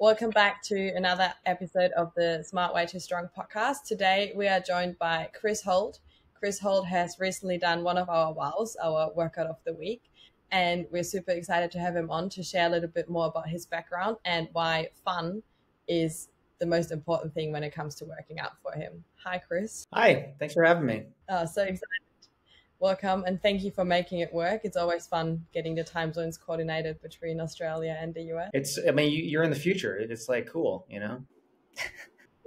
Welcome back to another episode of the Smart Way to Strong podcast. Today we are joined by Chris Holt. Chris Holt has recently done one of our wows, our workout of the week, and we're super excited to have him on to share a little bit more about his background and why fun is the most important thing when it comes to working out for him. Hi, Chris. Hi, thanks for having me. Oh, so excited. Welcome and thank you for making it work. It's always fun getting the time zones coordinated between Australia and the US. It's, I mean, you, are in the future. It's like cool, you know?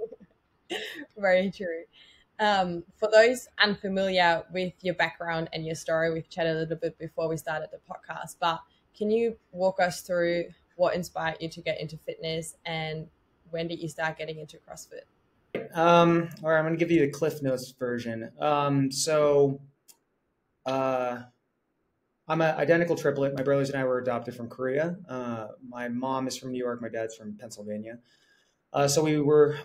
Very true. Um, for those unfamiliar with your background and your story, we've chatted a little bit before we started the podcast, but can you walk us through what inspired you to get into fitness and when did you start getting into CrossFit? Um, all right, I'm going to give you the Cliff Notes version. Um, so, uh, I'm an identical triplet. My brothers and I were adopted from Korea. Uh, my mom is from New York. My dad's from Pennsylvania. Uh, so we were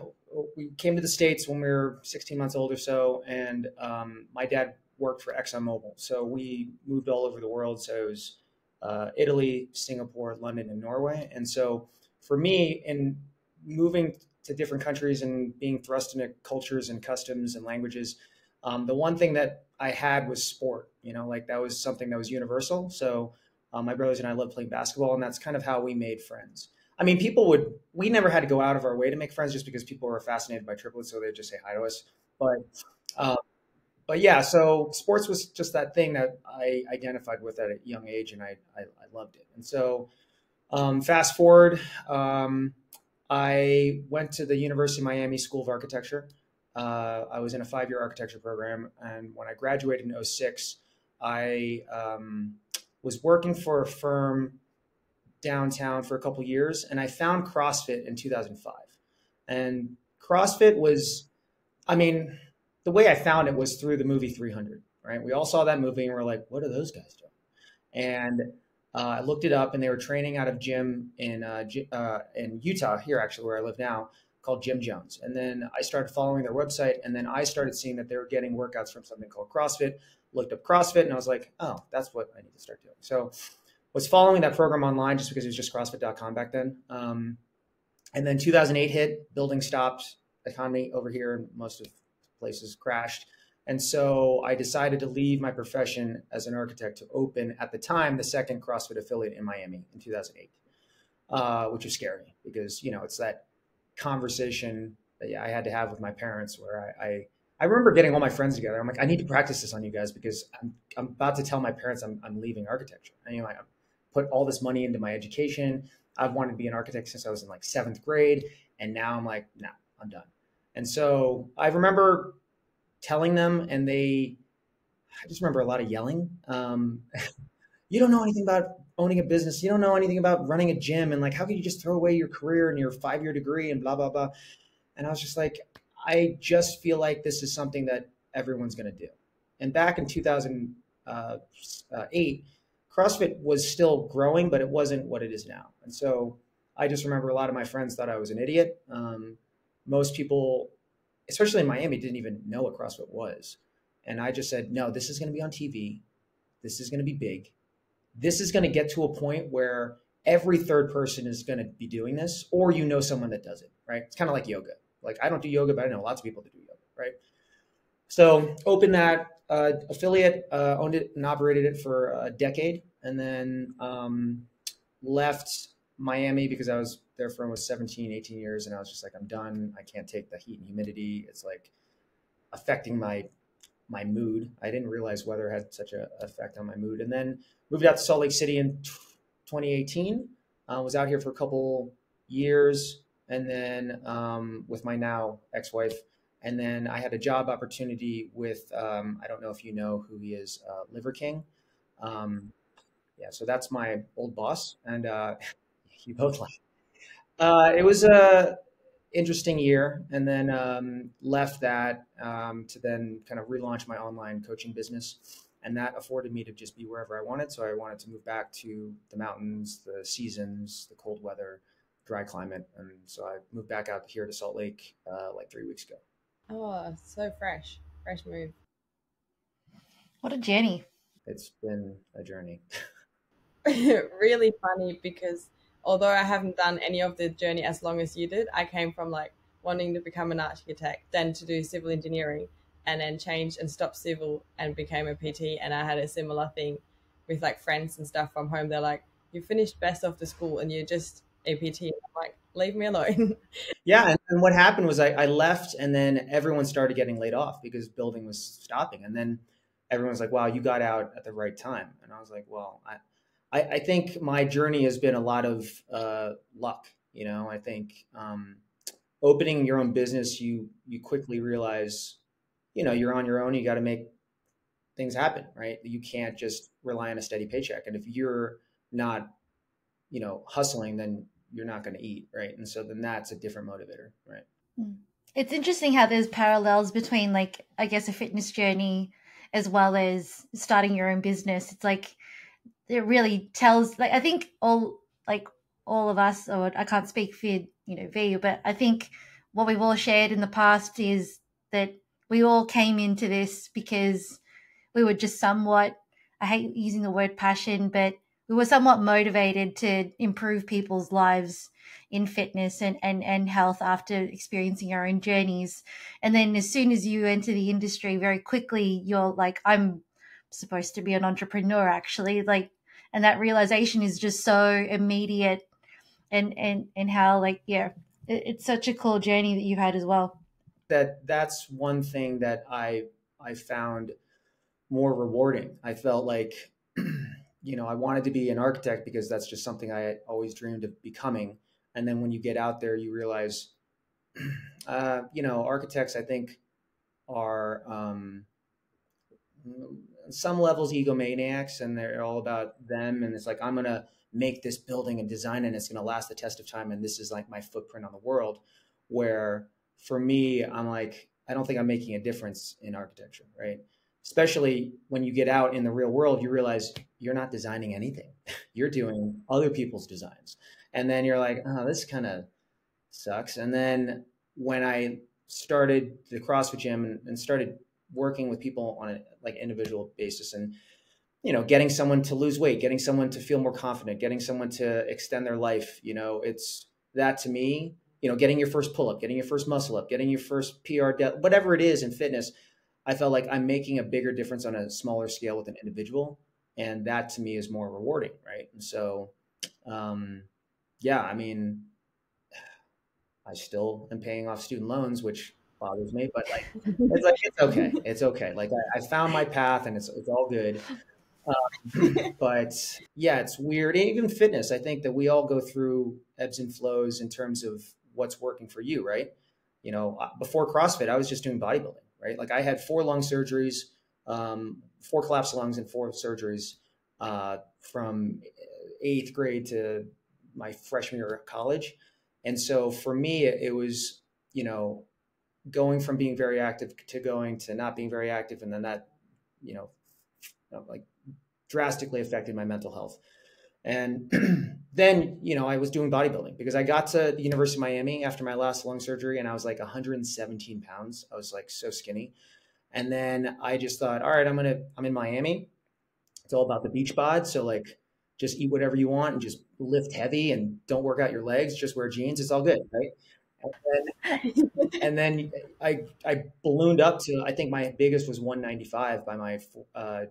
we came to the states when we were 16 months old or so, and um, my dad worked for ExxonMobil. So we moved all over the world. So it was uh, Italy, Singapore, London, and Norway. And so for me, in moving to different countries and being thrust into cultures and customs and languages, um, the one thing that I had was sport. You know, like that was something that was universal. So um, my brothers and I loved playing basketball, and that's kind of how we made friends. I mean, people would. We never had to go out of our way to make friends, just because people were fascinated by triplets, so they'd just say hi to us. But, um, but yeah, so sports was just that thing that I identified with at a young age, and I I, I loved it. And so, um, fast forward. Um, I went to the University of Miami School of Architecture. Uh, I was in a five year architecture program. And when I graduated in 06, I um, was working for a firm downtown for a couple years. And I found CrossFit in 2005. And CrossFit was, I mean, the way I found it was through the movie 300, right? We all saw that movie and we're like, what are those guys doing? And uh, I looked it up, and they were training out of gym in uh, uh, in Utah, here actually where I live now, called Gym Jones. And then I started following their website, and then I started seeing that they were getting workouts from something called CrossFit. Looked up CrossFit, and I was like, oh, that's what I need to start doing. So was following that program online just because it was just CrossFit.com back then. Um, and then 2008 hit, building stopped, economy over here most of places crashed. And so I decided to leave my profession as an architect to open, at the time, the second CrossFit affiliate in Miami in 2008, uh, which was scary because, you know, it's that conversation that I had to have with my parents where I, I, I remember getting all my friends together. I'm like, I need to practice this on you guys because I'm, I'm about to tell my parents I'm, I'm leaving architecture. And, you know, I put all this money into my education. I've wanted to be an architect since I was in like seventh grade. And now I'm like, nah, I'm done. And so I remember telling them, and they, I just remember a lot of yelling. Um, you don't know anything about owning a business. You don't know anything about running a gym. And like, how could you just throw away your career and your five year degree and blah, blah, blah. And I was just like, I just feel like this is something that everyone's going to do. And back in 2008, CrossFit was still growing, but it wasn't what it is now. And so I just remember a lot of my friends thought I was an idiot. Um, most people especially in Miami, didn't even know what CrossFit was. And I just said, no, this is going to be on TV. This is going to be big. This is going to get to a point where every third person is going to be doing this, or you know someone that does it, right? It's kind of like yoga. Like I don't do yoga, but I know lots of people that do yoga, right? So open that uh, affiliate, uh, owned it and operated it for a decade, and then um, left Miami because I was there for almost 17, 18 years. And I was just like, I'm done. I can't take the heat and humidity. It's like affecting my my mood. I didn't realize weather had such an effect on my mood. And then moved out to Salt Lake City in 2018. Uh, was out here for a couple years, and then um, with my now ex-wife. And then I had a job opportunity with um, I don't know if you know who he is, uh, Liver King. Um, yeah, so that's my old boss, and uh, you both like uh, it was a interesting year, and then um, left that um, to then kind of relaunch my online coaching business, and that afforded me to just be wherever I wanted. So I wanted to move back to the mountains, the seasons, the cold weather, dry climate, and so I moved back out here to Salt Lake uh, like three weeks ago. Oh, so fresh, fresh move. What a journey! It's been a journey. really funny because although I haven't done any of the journey as long as you did, I came from like wanting to become an architect, then to do civil engineering, and then changed and stopped civil and became a PT. And I had a similar thing with like friends and stuff from home. They're like, "You finished best of the school, and you're just a PT." I'm like, "Leave me alone." yeah, and, and what happened was I, I left, and then everyone started getting laid off because building was stopping, and then everyone's like, "Wow, you got out at the right time," and I was like, "Well, I." I, I think my journey has been a lot of uh, luck. You know, I think um, opening your own business, you you quickly realize, you know, you're on your own. You got to make things happen, right? You can't just rely on a steady paycheck. And if you're not, you know, hustling, then you're not going to eat, right? And so then that's a different motivator, right? Hmm. It's interesting how there's parallels between, like, I guess, a fitness journey as well as starting your own business. It's like it really tells like I think all like all of us or I can't speak for you know V but I think what we've all shared in the past is that we all came into this because we were just somewhat I hate using the word passion but we were somewhat motivated to improve people's lives in fitness and, and, and health after experiencing our own journeys. And then as soon as you enter the industry, very quickly you're like, I'm supposed to be an entrepreneur actually. Like and that realization is just so immediate and and and how like yeah it, it's such a cool journey that you've had as well. That that's one thing that i i found more rewarding. I felt like you know i wanted to be an architect because that's just something i always dreamed of becoming. And then when you get out there you realize uh, you know architects i think are um, some levels egomaniacs and they're all about them and it's like i'm going to make this building and design and it's going to last the test of time and this is like my footprint on the world. Where for me i'm like i don't think i'm making a difference in architecture right? Especially when you get out in the real world you realize you're not designing anything. You're doing other people's designs. And then you're like oh this kind of sucks. And then when i started the crossfit gym and, and started working with people on a like individual basis and you know getting someone to lose weight getting someone to feel more confident getting someone to extend their life you know it's that to me you know getting your first pull up getting your first muscle up getting your first pr de- whatever it is in fitness i felt like i'm making a bigger difference on a smaller scale with an individual and that to me is more rewarding right? And so um yeah i mean i still am paying off student loans which bothers me, but like it's like it's okay. It's okay. Like I, I found my path and it's it's all good. Um, but yeah, it's weird. even fitness, I think that we all go through ebbs and flows in terms of what's working for you, right? You know, uh, before CrossFit, I was just doing bodybuilding, right? Like I had four lung surgeries, um, four collapsed lungs, and four surgeries uh, from eighth grade to my freshman year of college. And so for me, it was, you know, going from being very active to going to not being very active and then that you know uh, like drastically affected my mental health. And then you know i was doing bodybuilding because i got to the university of miami after my last lung surgery and i was like 117 pounds. I was like so skinny. And then i just thought all right i'm gonna i'm in miami. It's all about the beach bod so like just eat whatever you want and just lift heavy and don't work out your legs just wear jeans. It's all good right and then, and then I I ballooned up to I think my biggest was 195 by my uh,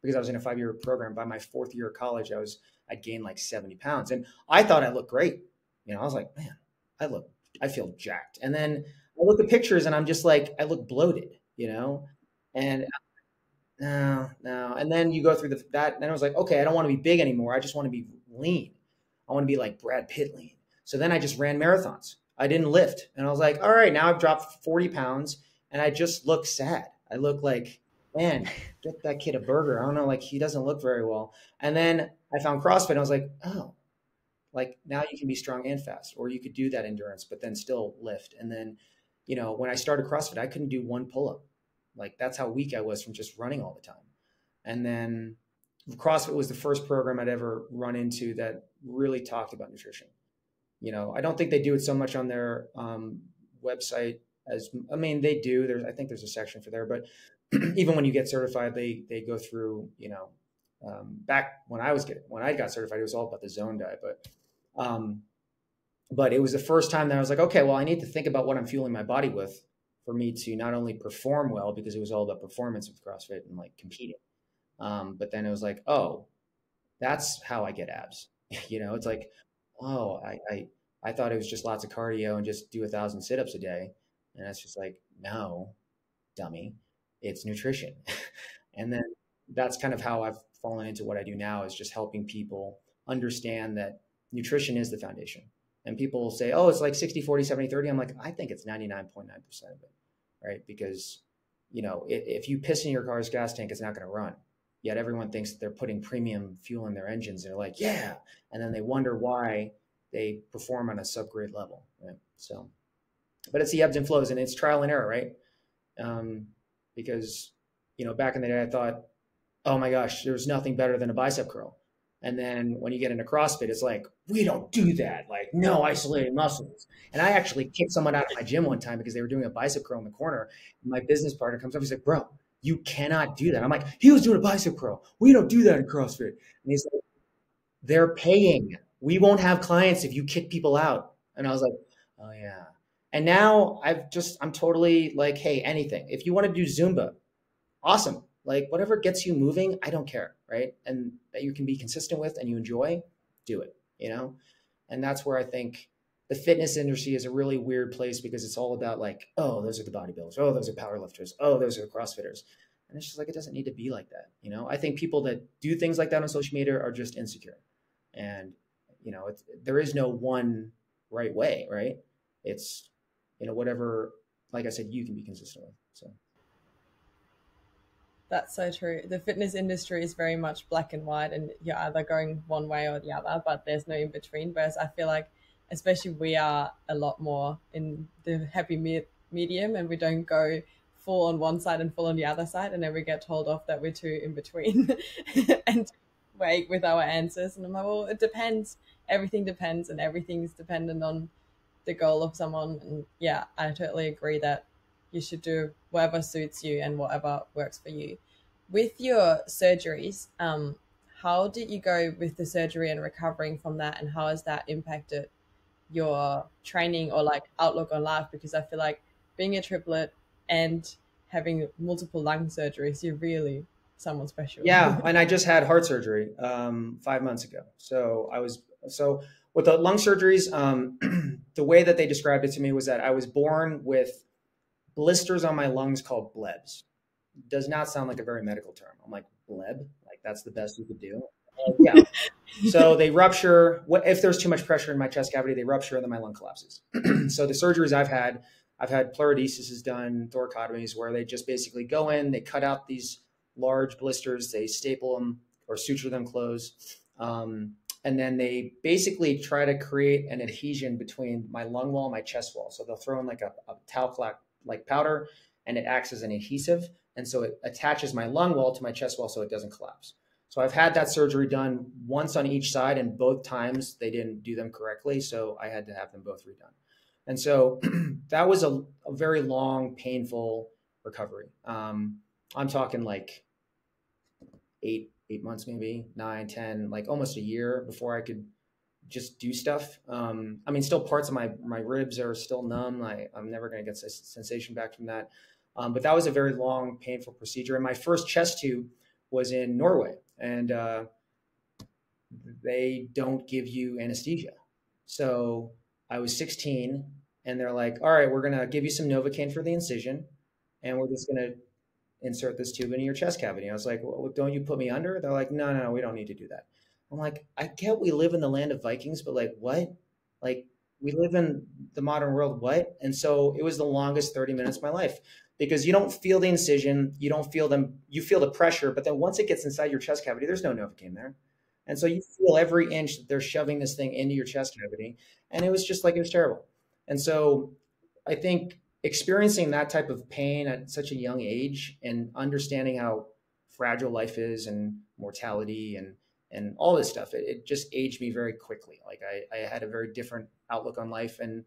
because I was in a five year program. By my fourth year of college, I was I'd gained like 70 pounds, and I thought I looked great. You know, I was like, man, I look I feel jacked. And then I look at pictures, and I'm just like, I look bloated. You know, and no, no. And then you go through the that. Then I was like, okay, I don't want to be big anymore. I just want to be lean. I want to be like Brad Pitt lean. So then I just ran marathons. I didn't lift. And I was like, all right, now I've dropped 40 pounds and I just look sad. I look like, man, get that kid a burger. I don't know, like he doesn't look very well. And then I found CrossFit and I was like, oh, like now you can be strong and fast, or you could do that endurance, but then still lift. And then, you know, when I started CrossFit, I couldn't do one pull up. Like that's how weak I was from just running all the time. And then CrossFit was the first program I'd ever run into that really talked about nutrition you know, I don't think they do it so much on their um, website as I mean they do. There's I think there's a section for there, but even when you get certified, they they go through you know um, back when I was getting when I got certified, it was all about the zone diet, but Um, but it was the first time that I was like, okay, well, I need to think about what I'm fueling my body with for me to not only perform well because it was all about performance with CrossFit and like competing. Um, but then it was like, oh, that's how I get abs. you know, it's like, oh, I, I I thought it was just lots of cardio and just do a thousand sit-ups a day. And it's just like, no, dummy, it's nutrition. and then that's kind of how I've fallen into what I do now is just helping people understand that nutrition is the foundation. And people will say, oh, it's like 60, 40, 70, 30. I'm like, I think it's 99.9% of it, right? Because, you know, if, if you piss in your car's gas tank, it's not going to run. Yet everyone thinks that they're putting premium fuel in their engines. They're like, yeah. And then they wonder why they perform on a subgrade level, right? So, but it's the ebbs and flows and it's trial and error, right? Um, because, you know, back in the day, I thought, oh my gosh, there's nothing better than a bicep curl. And then when you get into CrossFit, it's like, we don't do that. Like, no isolated muscles. And I actually kicked someone out of my gym one time because they were doing a bicep curl in the corner. And my business partner comes up, he's like, bro, you cannot do that. I'm like, he was doing a bicep curl. We don't do that in CrossFit. And he's like, they're paying we won't have clients if you kick people out. And I was like, oh yeah. And now I've just, I'm totally like, hey, anything. If you want to do Zumba, awesome. Like whatever gets you moving, I don't care. Right. And that you can be consistent with and you enjoy, do it, you know? And that's where I think the fitness industry is a really weird place because it's all about like, oh, those are the bodybuilders. Oh, those are powerlifters. Oh, those are CrossFitters. And it's just like, it doesn't need to be like that. You know, I think people that do things like that on social media are just insecure. And you know, there is no one right way, right? It's, you know, whatever, like I said, you can be consistent with. So. That's so true. The fitness industry is very much black and white, and you're either going one way or the other, but there's no in between. Whereas I feel like, especially we are a lot more in the happy me- medium, and we don't go full on one side and full on the other side, and then we get told off that we're too in between and wait with our answers. And I'm like, well, it depends everything depends and everything's dependent on the goal of someone. And yeah, I totally agree that you should do whatever suits you and whatever works for you. With your surgeries, um, how did you go with the surgery and recovering from that, and how has that impacted your training or like outlook on life? Because I feel like being a triplet and having multiple lung surgeries, you're really someone special. Yeah, and I just had heart surgery um, five months ago, so I was so with the lung surgeries, um, the way that they described it to me was that I was born with blisters on my lungs called blebs. Does not sound like a very medical term. I'm like bleb, like that's the best you could do. Yeah. So they rupture. If there's too much pressure in my chest cavity? They rupture and then my lung collapses. so the surgeries I've had, I've had pleurodesis is done, thoracotomies, where they just basically go in, they cut out these large blisters, they staple them or suture them closed. Um, and then they basically try to create an adhesion between my lung wall and my chest wall. So they'll throw in like a, a talc like powder, and it acts as an adhesive, and so it attaches my lung wall to my chest wall so it doesn't collapse. So I've had that surgery done once on each side, and both times they didn't do them correctly, so I had to have them both redone. And so that was a, a, very long, painful recovery. Um, I'm talking like eight eight months, maybe nine, ten, like almost a year before I could just do stuff. Um, I mean, still parts of my my ribs are still numb. I, I'm never going to get sensation back from that. Um, but that was a very long, painful procedure. And my first chest tube was in Norway, and uh, they don't give you anesthesia. So I was 16, and they're like, "All right, we're going to give you some Novocaine for the incision, and we're just going to insert this tube into your chest cavity. I was like, well, don't you put me under? They're like, no, no, no, we don't need to do that. I'm like, I get we live in the land of Vikings, but like, what? Like, we live in the modern world, what? And so it was the longest 30 minutes of my life because you don't feel the incision, you don't feel them, you feel the pressure, but then once it gets inside your chest cavity, there's no Novocaine there. And so you feel every inch that they're shoving this thing into your chest cavity. And it was just like, it was terrible. And so I think experiencing that type of pain at such a young age and understanding how fragile life is and mortality and and all this stuff it, it just aged me very quickly like I, I had a very different outlook on life and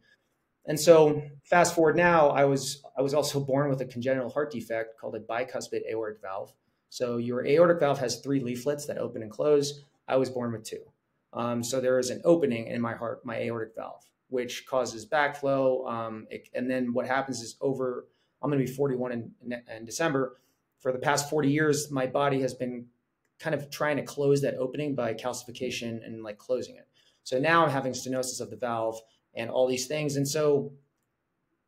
and so fast forward now i was i was also born with a congenital heart defect called a bicuspid aortic valve so your aortic valve has three leaflets that open and close i was born with two Um, so there is an opening in my heart, my aortic valve, which causes backflow. Um, it, and then what happens is over, I'm going to be 41 in, in December. For the past 40 years, my body has been kind of trying to close that opening by calcification and like closing it. So now I'm having stenosis of the valve and all these things. And so,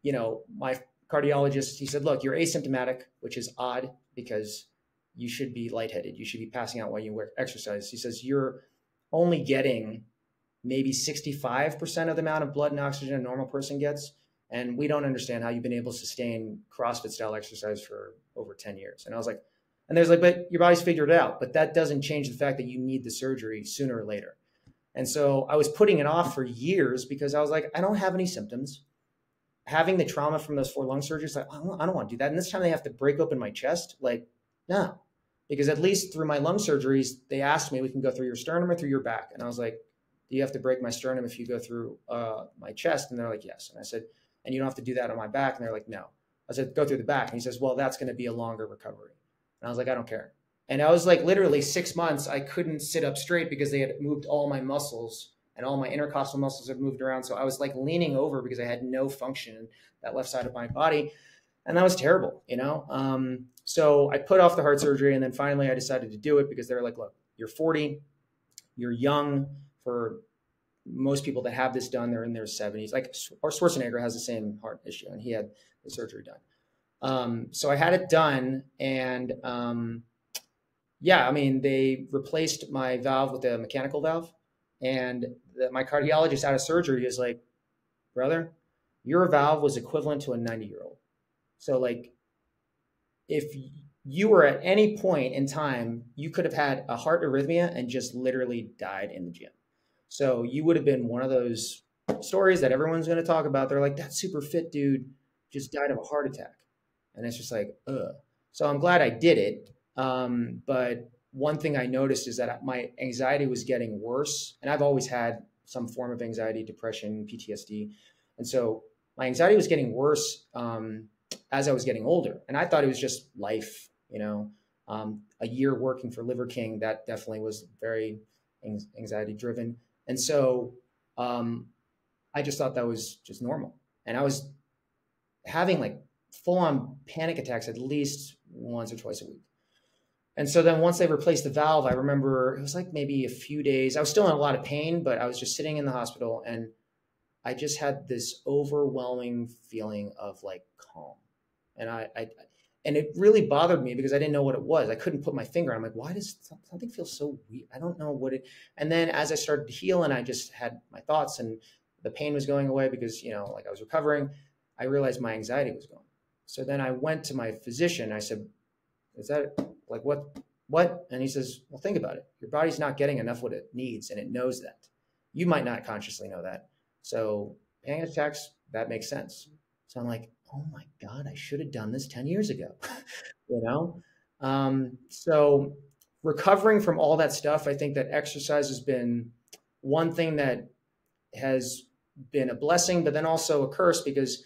you know, my cardiologist, he said, look, you're asymptomatic, which is odd because you should be lightheaded. You should be passing out while you work exercise. He says, you're only getting maybe 65% of the amount of blood and oxygen a normal person gets. And we don't understand how you've been able to sustain CrossFit style exercise for over 10 years. And I was like, and there's like, but your body's figured it out. But that doesn't change the fact that you need the surgery sooner or later. And so I was putting it off for years because I was like, I don't have any symptoms. Having the trauma from those four lung surgeries, like, I don't, don't want to do that. And this time they have to break open my chest. Like, no, because at least through my lung surgeries, they asked me, we can go through your sternum or through your back. And I was like, do you have to break my sternum if you go through uh, my chest? And they're like, yes. And I said, and you don't have to do that on my back. And they're like, no. I said, go through the back. And he says, well, that's going to be a longer recovery. And I was like, I don't care. And I was like, literally six months, I couldn't sit up straight because they had moved all my muscles and all my intercostal muscles had moved around. So I was like leaning over because I had no function in that left side of my body. And that was terrible, you know? Um, so I put off the heart surgery and then finally I decided to do it because they're like, look, you're 40, you're young for most people that have this done, they're in their 70s. Like Arnold Schwarzenegger has the same heart issue and he had the surgery done. Um, so I had it done, and um, yeah, I mean, they replaced my valve with a mechanical valve, and the, my cardiologist out of surgery is like, brother, your valve was equivalent to a 90 year old. So like, if you were at any point in time, you could have had a heart arrhythmia and just literally died in the gym. So you would have been one of those stories that everyone's going to talk about. They're like, that super fit dude just died of a heart attack and it's just like, ugh. So I'm glad I did it. Um, but one thing I noticed is that my anxiety was getting worse, and I've always had some form of anxiety, depression, PTSD, and so my anxiety was getting worse um, as I was getting older. And I thought it was just life, you know. Um, a year working for Liver King that definitely was very anxiety driven, and so um, I just thought that was just normal. And I was having like full on panic attacks at least once or twice a week. And so then once they replaced the valve, I remember it was like maybe a few days. I was still in a lot of pain, but I was just sitting in the hospital and I just had this overwhelming feeling of like calm. And I, I and it really bothered me because I didn't know what it was. I couldn't put my finger on. I'm like, why does something feel so weird? I don't know what it. And then as I started to heal and I just had my thoughts and the pain was going away because you know, like I was recovering, I realized my anxiety was gone. So then I went to my physician. I said, "Is that like what? What?" And he says, "Well, think about it. Your body's not getting enough what it needs, and it knows that. You might not consciously know that. So panic attacks that makes sense." So I'm like, "Oh my god, I should have done this ten years ago," you know. Um, so recovering from all that stuff, I think that exercise has been one thing that has been a blessing, but then also a curse because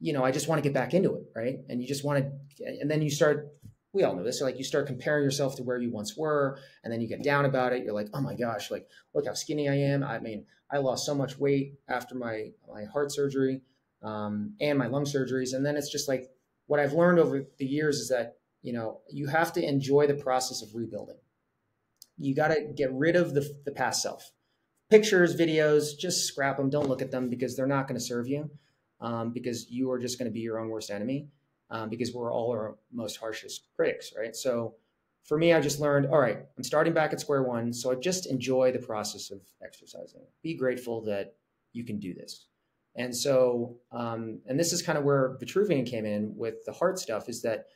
you know, I just want to get back into it, right? And you just want to, and then you start, we all know this, so like you start comparing yourself to where you once were, and then you get down about it. You're like, oh my gosh, like look how skinny I am. I mean, I lost so much weight after my my heart surgery um, and my lung surgeries, and then it's just like what I've learned over the years is that you know you have to enjoy the process of rebuilding. You got to get rid of the the past self. Pictures, videos, just scrap them. Don't look at them because they're not going to serve you um, because you are just going to be your own worst enemy um, because we're all our most harshest critics, right? So for me, I just learned, all right, I'm starting back at square one. So I just enjoy the process of exercising. Be grateful that you can do this. And so, um, and this is kind of where Vitruvian came in with the heart stuff is that,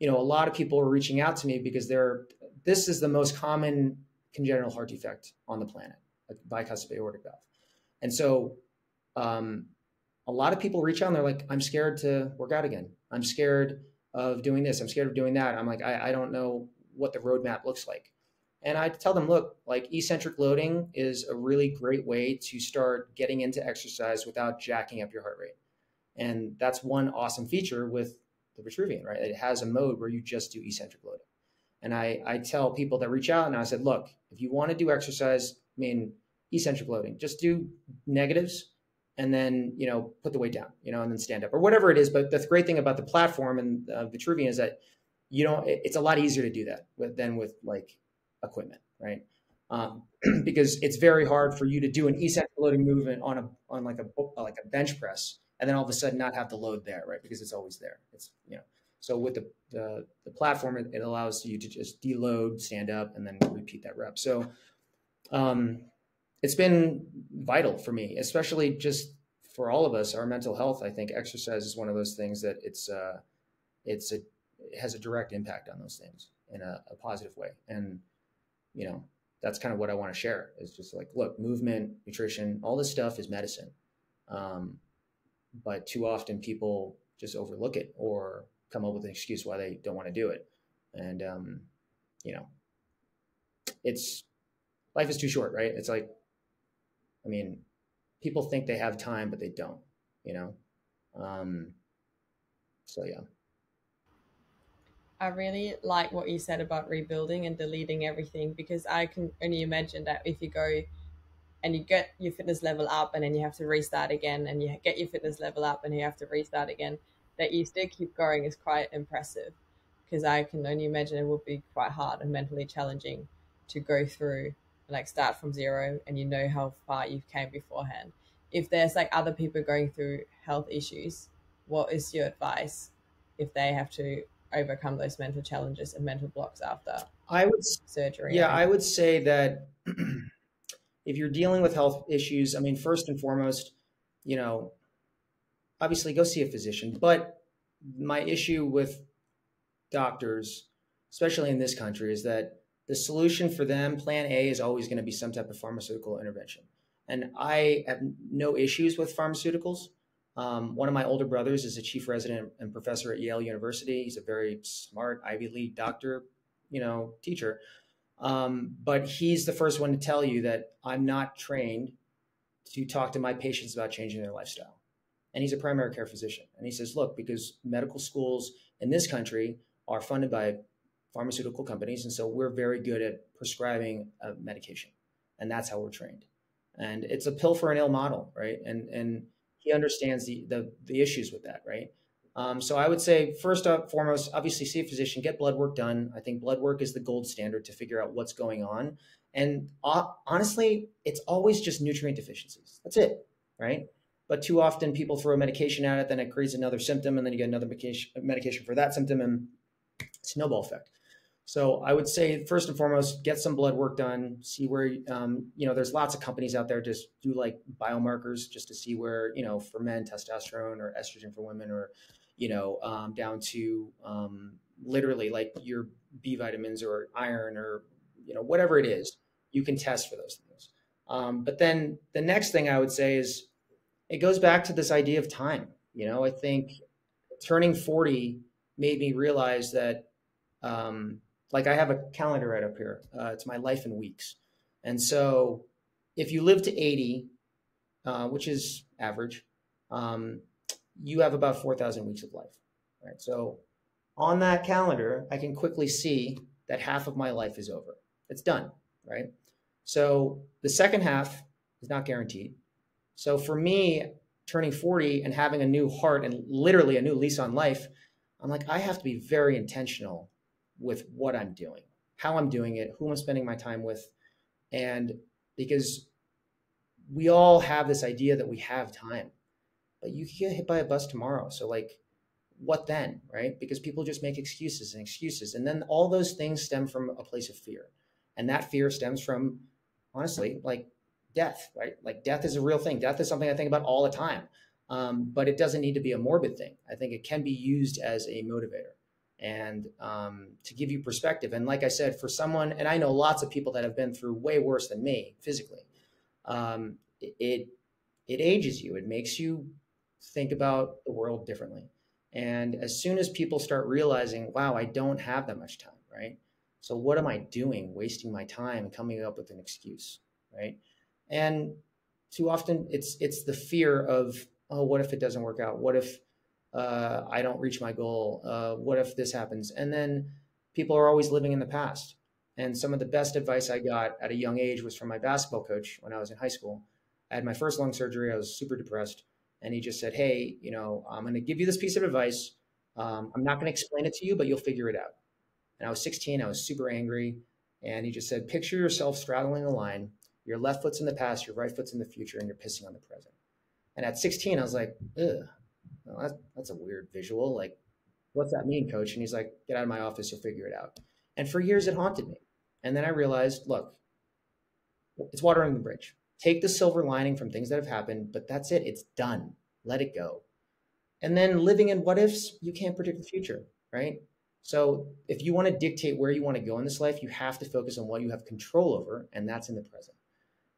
you know, a lot of people are reaching out to me because they're, this is the most common congenital heart defect on the planet, a bicuspid aortic valve. And so, um, a lot of people reach out and they're like, I'm scared to work out again. I'm scared of doing this. I'm scared of doing that. I'm like, I, I don't know what the roadmap looks like. And I tell them, look, like eccentric loading is a really great way to start getting into exercise without jacking up your heart rate. And that's one awesome feature with the Vitruvian, right? It has a mode where you just do eccentric loading. And I, I tell people that reach out and I said, look, if you want to do exercise, I mean, eccentric loading. Just do negatives and then you know put the weight down, you know, and then stand up or whatever it is. But the great thing about the platform and uh, Vitruvian is that you don't. It's a lot easier to do that with, than with like equipment, right? Um, because it's very hard for you to do an eccentric loading movement on a on like a like a bench press and then all of a sudden not have the load there, right? Because it's always there. It's you know. So with the the, the platform, it, it allows you to just deload, stand up, and then repeat that rep. So um, it's been vital for me, especially just for all of us, our mental health. I think exercise is one of those things that it's uh, it's a it has a direct impact on those things in a, a positive way, and you know that's kind of what I want to share. Is just like, look, movement, nutrition, all this stuff is medicine, um, but too often people just overlook it or come up with an excuse why they don't want to do it, and um, you know, it's life is too short, right? It's like I mean, people think they have time, but they don't, you know? Um, so, yeah. I really like what you said about rebuilding and deleting everything because I can only imagine that if you go and you get your fitness level up and then you have to restart again and you get your fitness level up and you have to restart again, that you still keep going is quite impressive because I can only imagine it would be quite hard and mentally challenging to go through like start from zero and you know how far you came beforehand. If there's like other people going through health issues what is your advice if they have to overcome those mental challenges and mental blocks after i would surgery? yeah i would say that if you're dealing with health issues i mean first and foremost you know obviously go see a physician but my issue with doctors especially in this country is that the solution for them, plan A, is always going to be some type of pharmaceutical intervention. And I have no issues with pharmaceuticals. Um, one of my older brothers is a chief resident and professor at Yale University. He's a very smart Ivy League doctor, you know, teacher. Um, but he's the first one to tell you that I'm not trained to talk to my patients about changing their lifestyle. And he's a primary care physician. And he says, look, because medical schools in this country are funded by pharmaceutical companies. And so we're very good at prescribing a medication. And that's how we're trained. And it's a pill for an ill model, right? And and he understands the the, the issues with that, right? Um, so I would say first up, foremost, obviously see a physician, get blood work done. I think blood work is the gold standard to figure out what's going on. And uh, honestly, it's always just nutrient deficiencies. That's it, right? But too often people throw a medication at it, then it creates another symptom, and then you get another medication, medication for that symptom, and snowball effect. So I would say first and foremost, get some blood work done. See where um, you know. There's lots of companies out there just do like biomarkers just to see where you know for men testosterone or estrogen for women or you know um, down to um, literally like your B vitamins or iron or you know whatever it is. You can test for those things. Um, but then the next thing I would say is it goes back to this idea of time. You know, I think turning 40 made me realize that um, like I have a calendar right up here. Uh, it's my life in weeks. And so if you live to 80, uh, which is average, um, you have about 4,000 weeks of life. Right. So on that calendar, I can quickly see that half of my life is over. It's done. Right. So the second half is not guaranteed. So for me, turning 40 and having a new heart and literally a new lease on life, I'm like, I have to be very intentional with what I'm doing, how I'm doing it, who I'm spending my time with. And because we all have this idea that we have time, but you can get hit by a bus tomorrow. So, like, what then, right? Because people just make excuses and excuses. And then all those things stem from a place of fear. And that fear stems from, honestly, like death, right? Like, death is a real thing. Death is something I think about all the time. Um, but it doesn't need to be a morbid thing. I think it can be used as a motivator and um, to give you perspective. And like I said, for someone, and I know lots of people that have been through way worse than me physically, um, it it ages you. It makes you think about the world differently. And as soon as people start realizing, wow, I don't have that much time, right? So what am I doing, wasting my time coming up with an excuse, right? And too often it's it's the fear of, oh, what if it doesn't work out? What if uh, I don't reach my goal. Uh, what if this happens? And then people are always living in the past. And some of the best advice I got at a young age was from my basketball coach when I was in high school. I had my first lung surgery. I was super depressed. And he just said, Hey, you know, I'm going to give you this piece of advice. Um, I'm not going to explain it to you, but you'll figure it out. And I was 16. I was super angry. And he just said, Picture yourself straddling a line. Your left foot's in the past, your right foot's in the future, and you're pissing on the present. And at 16, I was like, Ugh, well, that's, that's a weird visual. Like, what's that mean, coach? And he's like, Get out of my office, you'll figure it out. And for years, it haunted me. And then I realized, look, it's water the bridge. Take the silver lining from things that have happened, but that's it. It's done. Let it go. And then living in what ifs, you can't predict the future, right? So if you want to dictate where you want to go in this life, you have to focus on what you have control over, and that's in the present.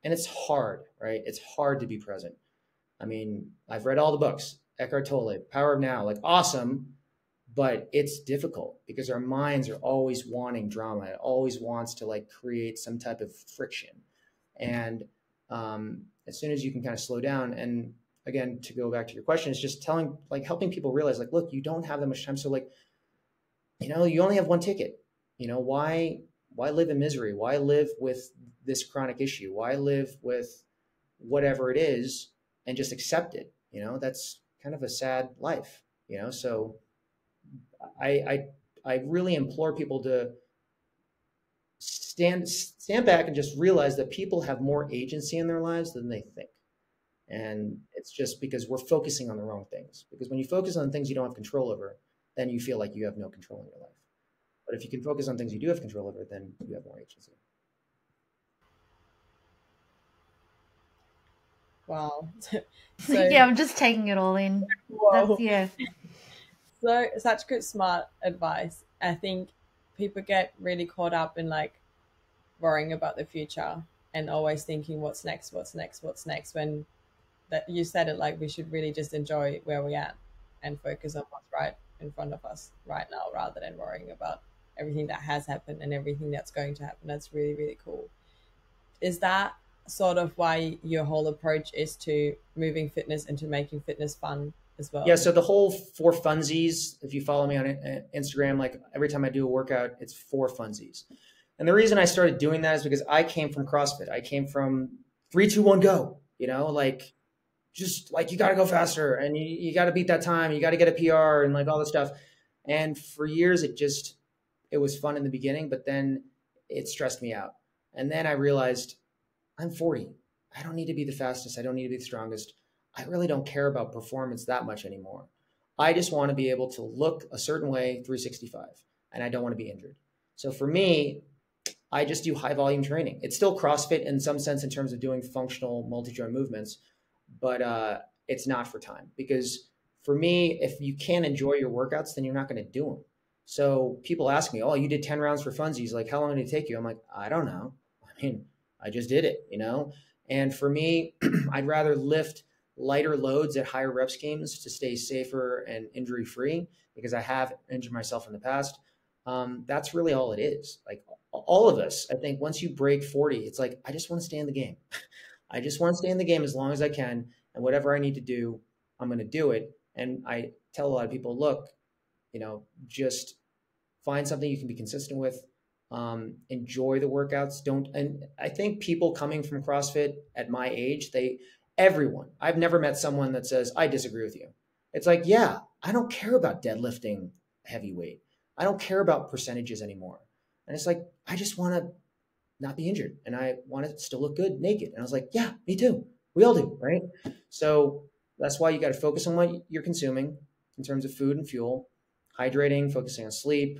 And it's hard, right? It's hard to be present. I mean, I've read all the books, Eckhart Tolle, Power of Now, like awesome, but it's difficult because our minds are always wanting drama. It always wants to like create some type of friction. And um, as soon as you can kind of slow down and again to go back to your question it's just telling like helping people realize like look you don't have that much time. So like you know you only have one ticket. You know why why live in misery? Why live with this chronic issue? Why live with whatever it is and just accept it? You know that's kind of a sad life you know so i i i really implore people to stand stand back and just realize that people have more agency in their lives than they think and it's just because we're focusing on the wrong things. Because when you focus on things you don't have control over, then you feel like you have no control in your life. But if you can focus on things you do have control over, then you have more agency. Wow. so, yeah, I'm just taking it all in. yeah. So such good smart advice. I think people get really caught up in like worrying about the future and always thinking what's next, what's next, what's next when that you said it like we should really just enjoy where we at and focus on what's right in front of us right now rather than worrying about everything that has happened and everything that's going to happen. That's really, really cool. Is that sort of why your whole approach is to moving fitness into making fitness fun as well? Yeah. So the whole four funsies, if you follow me on uh, Instagram, like every time I do a workout, it's four funsies. And the reason I started doing that is because I came from CrossFit. I came from three, two, one, go. You know, like just like you got to go faster and you, you got to beat that time you got to get a pr and like all this stuff and for years it just it was fun in the beginning but then it stressed me out and then i realized i'm 40 i don't need to be the fastest i don't need to be the strongest i really don't care about performance that much anymore i just want to be able to look a certain way 365 and i don't want to be injured so for me i just do high volume training it's still crossfit in some sense in terms of doing functional multi-joint movements but uh, it's not for time because for me, if you can't enjoy your workouts, then you're not going to do them. So people ask me, "Oh, you did ten rounds for funsies. Like, how long did it take you?" I'm like, "I don't know. I mean, I just did it, you know." And for me, I'd rather lift lighter loads at higher rep schemes to stay safer and injury free because I have injured myself in the past. Um, that's really all it is. Like all of us, I think once you break 40, it's like, I just want to stay in the game. I just want to stay in the game as long as I can. And whatever I need to do, I'm going to do it. And I tell a lot of people, look, you know, just find something you can be consistent with. Um, enjoy the workouts. Don't, and I think people coming from CrossFit at my age, they, everyone, I've never met someone that says, I disagree with you. It's like, yeah, I don't care about deadlifting heavy weight. I don't care about percentages anymore. And it's like, I just want to not be injured and I want to still look good naked. And I was like, yeah, me too. We all do, right? So that's why you got to focus on what you're consuming in terms of food and fuel, hydrating, focusing on sleep,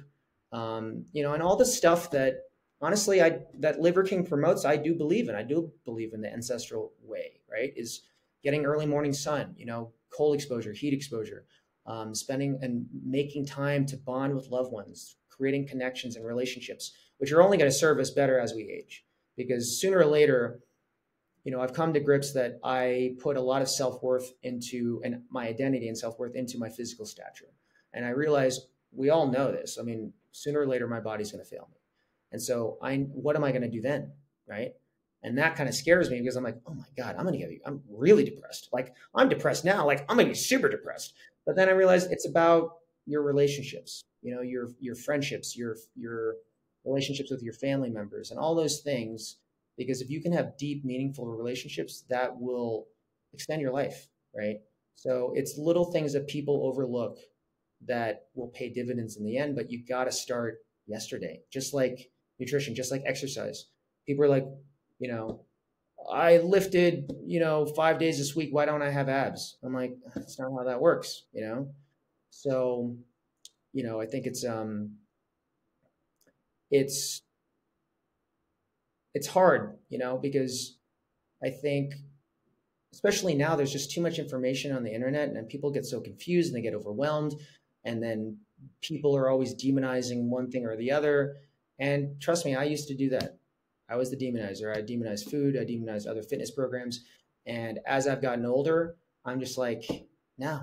um, you know, and all the stuff that honestly I that Liver King promotes. I do believe in. I do believe in the ancestral way, right? Is getting early morning sun, you know, cold exposure, heat exposure, um, spending and making time to bond with loved ones, creating connections and relationships which are only going to serve us better as we age. Because sooner or later, you know, I've come to grips that I put a lot of self worth into and my identity and self worth into my physical stature. And I realize we all know this. I mean, sooner or later, my body's going to fail me. And so I, what am I going to do then? Right. And that kind of scares me because I'm like, oh my God, I'm going to get, I'm really depressed. Like I'm depressed now. Like I'm going to be super depressed. But then I realized it's about your relationships, you know, your, your friendships, your, your, relationships with your family members, and all those things. Because if you can have deep, meaningful relationships, that will extend your life, right? So it's little things that people overlook that will pay dividends in the end, but you got to start yesterday, just like nutrition, just like exercise. People are like, you know, I lifted, you know, five days this week. Why don't I have abs? I'm like, that's not how that works, you know? So, you know, I think it's, um, it's, it's hard, you know, because I think, especially now, there's just too much information on the internet and people get so confused and they get overwhelmed. And then people are always demonizing one thing or the other. And trust me, I used to do that. I was the demonizer. I demonized food, I demonized other fitness programs. And as I've gotten older, I'm just like, no,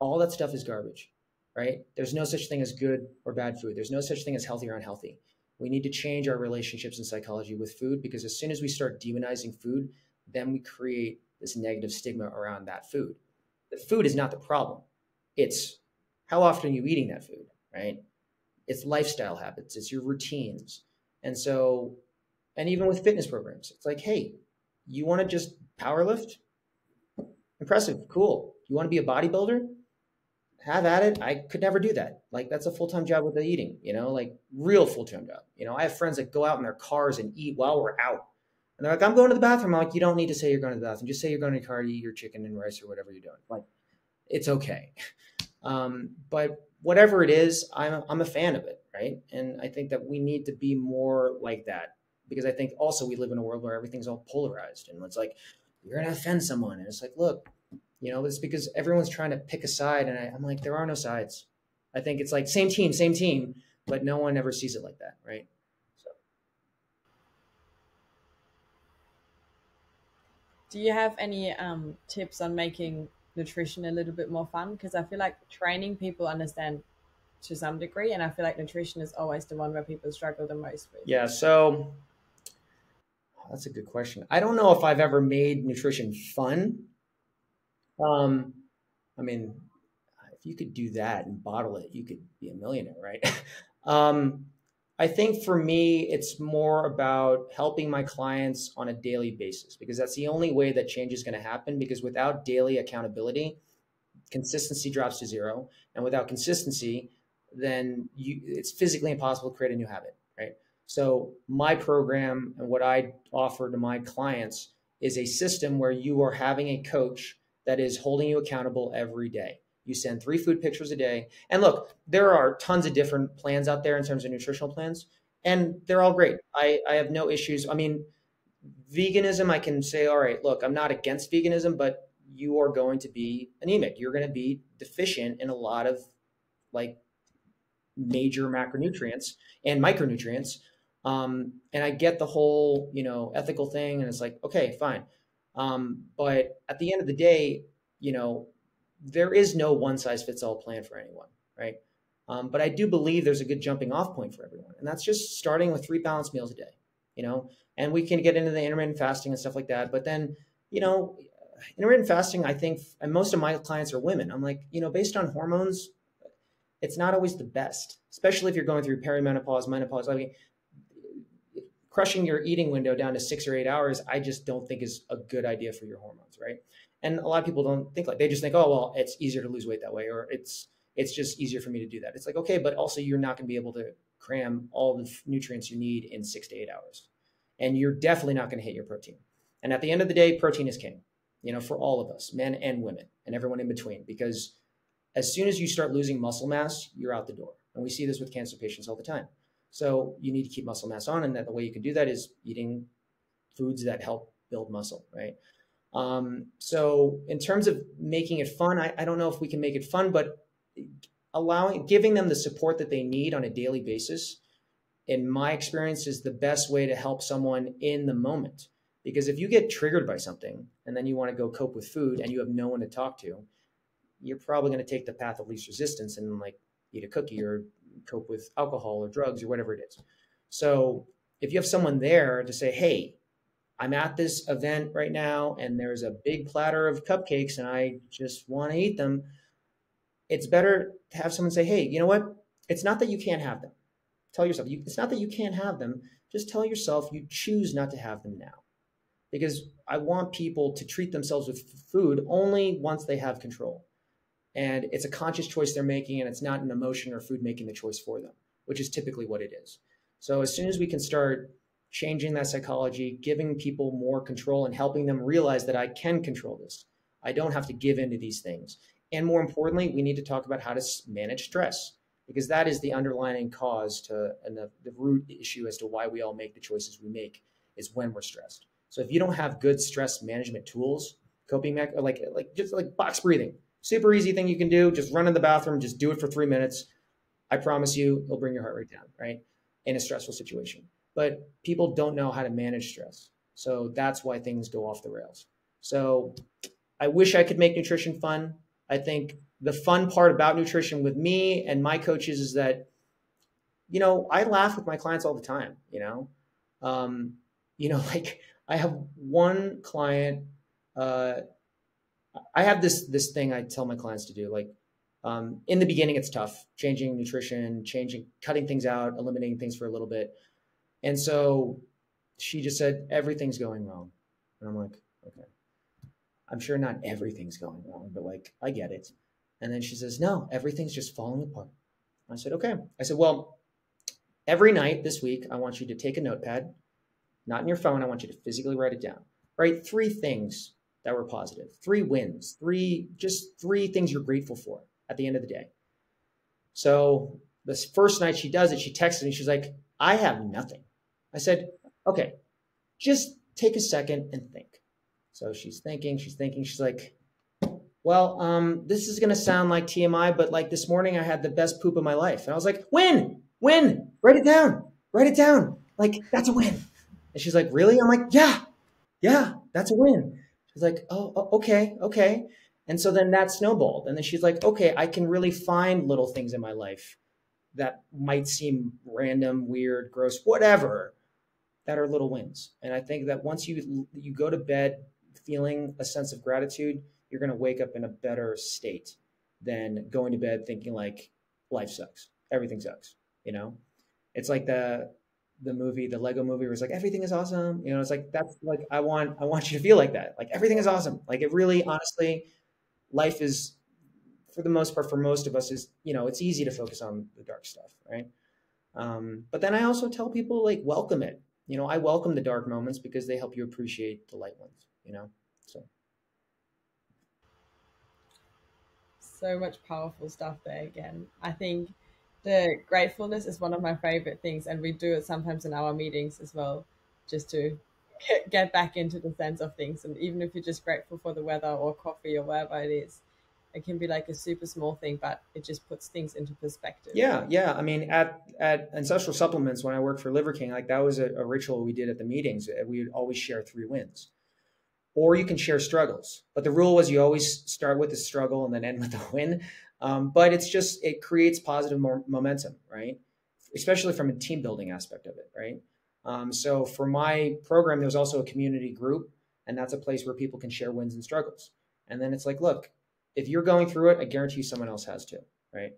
all that stuff is garbage, right? There's no such thing as good or bad food. There's no such thing as healthy or unhealthy. We need to change our relationships and psychology with food because as soon as we start demonizing food, then we create this negative stigma around that food. The food is not the problem. It's how often are you eating that food, right? It's lifestyle habits, it's your routines. And so, and even with fitness programs, it's like, hey, you want to just power lift? Impressive, cool. You want to be a bodybuilder? Have at it. I could never do that. Like that's a full time job with the eating, you know, like real full time job. You know, I have friends that go out in their cars and eat while we're out. And they're like, I'm going to the bathroom. I'm like, you don't need to say you're going to the bathroom. Just say you're going to the car eat your chicken and rice or whatever you're doing. Like, it's okay. Um, but whatever it is, I'm, I'm a fan of it, right? And I think that we need to be more like that because I think also we live in a world where everything's all polarized and it's like, you're going to offend someone. And it's like, look, you know, it's because everyone's trying to pick a side. And I, I'm like, there are no sides. I think it's like same team, same team, but no one ever sees it like that, right? So. Do you have any um, tips on making nutrition a little bit more fun because I feel like training people understand to some degree, and I feel like nutrition is always the one where people struggle the most with. Yeah, so that's a good question. I don't know if I've ever made nutrition fun. Um, I mean, if you could do that and bottle it, you could be a millionaire, right? um, I think for me, it's more about helping my clients on a daily basis because that's the only way that change is going to happen. Because without daily accountability, consistency drops to zero. And without consistency, then you, it's physically impossible to create a new habit, right? So, my program and what I offer to my clients is a system where you are having a coach that is holding you accountable every day. You send three food pictures a day. And look, there are tons of different plans out there in terms of nutritional plans, and they're all great. I, I have no issues. I mean, veganism, I can say, all right, look, I'm not against veganism, but you are going to be anemic. You're going to be deficient in a lot of like major macronutrients and micronutrients. Um, and I get the whole, you know, ethical thing, and it's like, okay, fine. Um, but at the end of the day, you know, there is no one size fits all plan for anyone, right? Um, but I do believe there's a good jumping off point for everyone, and that's just starting with three balanced meals a day, you know. And we can get into the intermittent fasting and stuff like that, but then, you know, intermittent fasting, I think, and most of my clients are women. I'm like, you know, based on hormones, it's not always the best, especially if you're going through perimenopause, menopause. I mean, crushing your eating window down to six or eight hours, I just don't think is a good idea for your hormones, right? And a lot of people don't think like they just think, oh well, it's easier to lose weight that way, or it's it's just easier for me to do that. It's like okay, but also you're not going to be able to cram all the nutrients you need in six to eight hours, and you're definitely not going to hit your protein. And at the end of the day, protein is king, you know, for all of us, men and women, and everyone in between, because as soon as you start losing muscle mass, you're out the door. And we see this with cancer patients all the time. So you need to keep muscle mass on, and that the way you can do that is eating foods that help build muscle, right? Um, so in terms of making it fun, I, I don't know if we can make it fun, but allowing giving them the support that they need on a daily basis, in my experience, is the best way to help someone in the moment. Because if you get triggered by something and then you want to go cope with food and you have no one to talk to, you're probably going to take the path of least resistance and like eat a cookie or cope with alcohol or drugs or whatever it is. So if you have someone there to say, hey, I'm at this event right now and there's a big platter of cupcakes and I just want to eat them. It's better to have someone say, hey, you know what? It's not that you can't have them. tell yourself, you, it's not that you can't have them, just tell yourself you choose not to have them now. Because I want people to treat themselves with food only once they have control. And it's a conscious choice they're making, and it's not an emotion or food making the choice for them, which is typically what it is. So as soon as we can start changing that psychology, giving people more control and helping them realize that I can control this. I don't have to give in to these things. And more importantly, we need to talk about how to manage stress because that is the underlying cause to and the, the root issue as to why we all make the choices we make is when we're stressed. So if you don't have good stress management tools, coping like like just like box breathing, super easy thing you can do. Just run in the bathroom, just do it for three minutes. I promise you, it'll bring your heart rate down, right? In a stressful situation but people don't know how to manage stress. So that's why things go off the rails. So I wish I could make nutrition fun. I think the fun part about nutrition with me and my coaches is that, you know, I laugh with my clients all the time, you know. Um, you know, like I have one client, uh, I have this this thing I tell my clients to do. Like um, in the beginning, it's tough changing nutrition, changing, cutting things out, eliminating things for a little bit. And so she just said, everything's going wrong. And I'm like, okay. I'm sure not everything's going wrong, but like, I get it. And then she says, no, everything's just falling apart. I said, okay. I said, well, every night this week, I want you to take a notepad, not in your phone. I want you to physically write it down. Write three things that were positive, three wins, three, just three things you're grateful for at the end of the day. So this first night she does it, she texted me. She's like, I have nothing. I said, okay, just take a second and think. So she's thinking, she's thinking, she's like, well, um, this is going to sound like TMI, but like this morning I had the best poop of my life. And I was like, win, win, write it down, write it down. Like, that's a win. And she's like, really? I'm like, yeah, yeah, that's a win. She's like, oh, oh okay, okay. And so then that snowballed. And then she's like, okay, I can really find little things in my life that might seem random, weird, gross, whatever that are little wins. And I think that once you you go to bed feeling a sense of gratitude, you're going to wake up in a better state than going to bed thinking like life sucks, everything sucks. You know, it's like the the movie, the Lego movie, it's like everything is awesome. You know, it's like that's like I want I want you to feel like that. Like everything is awesome. Like it really, honestly, life is for the most part for most of us is you know it's easy to focus on the dark stuff, right? Um, but then I also tell people like welcome it you know, I welcome the dark moments because they help you appreciate the light ones, you know? So. So much powerful stuff there again. I think the gratefulness is one of my favorite things, and we do it sometimes in our meetings as well, just to get back into the sense of things. And even if you're just grateful for the weather or coffee or whatever it is, it can be like a super small thing, but it just puts things into perspective. Yeah, yeah. I mean, at at Ancestral Supplements, when I worked for Liver King, like that was a, a ritual we did at the meetings. We would always share three wins, or you can share struggles. But the rule was you always start with the struggle and then end with the win. Um, but it's just it creates positive momentum, right? Especially from a team building aspect of it, right? Um, so for my program, there's also a community group, and that's a place where people can share wins and struggles. And then it's like, look, if you're going through it, I guarantee you someone else has too, right?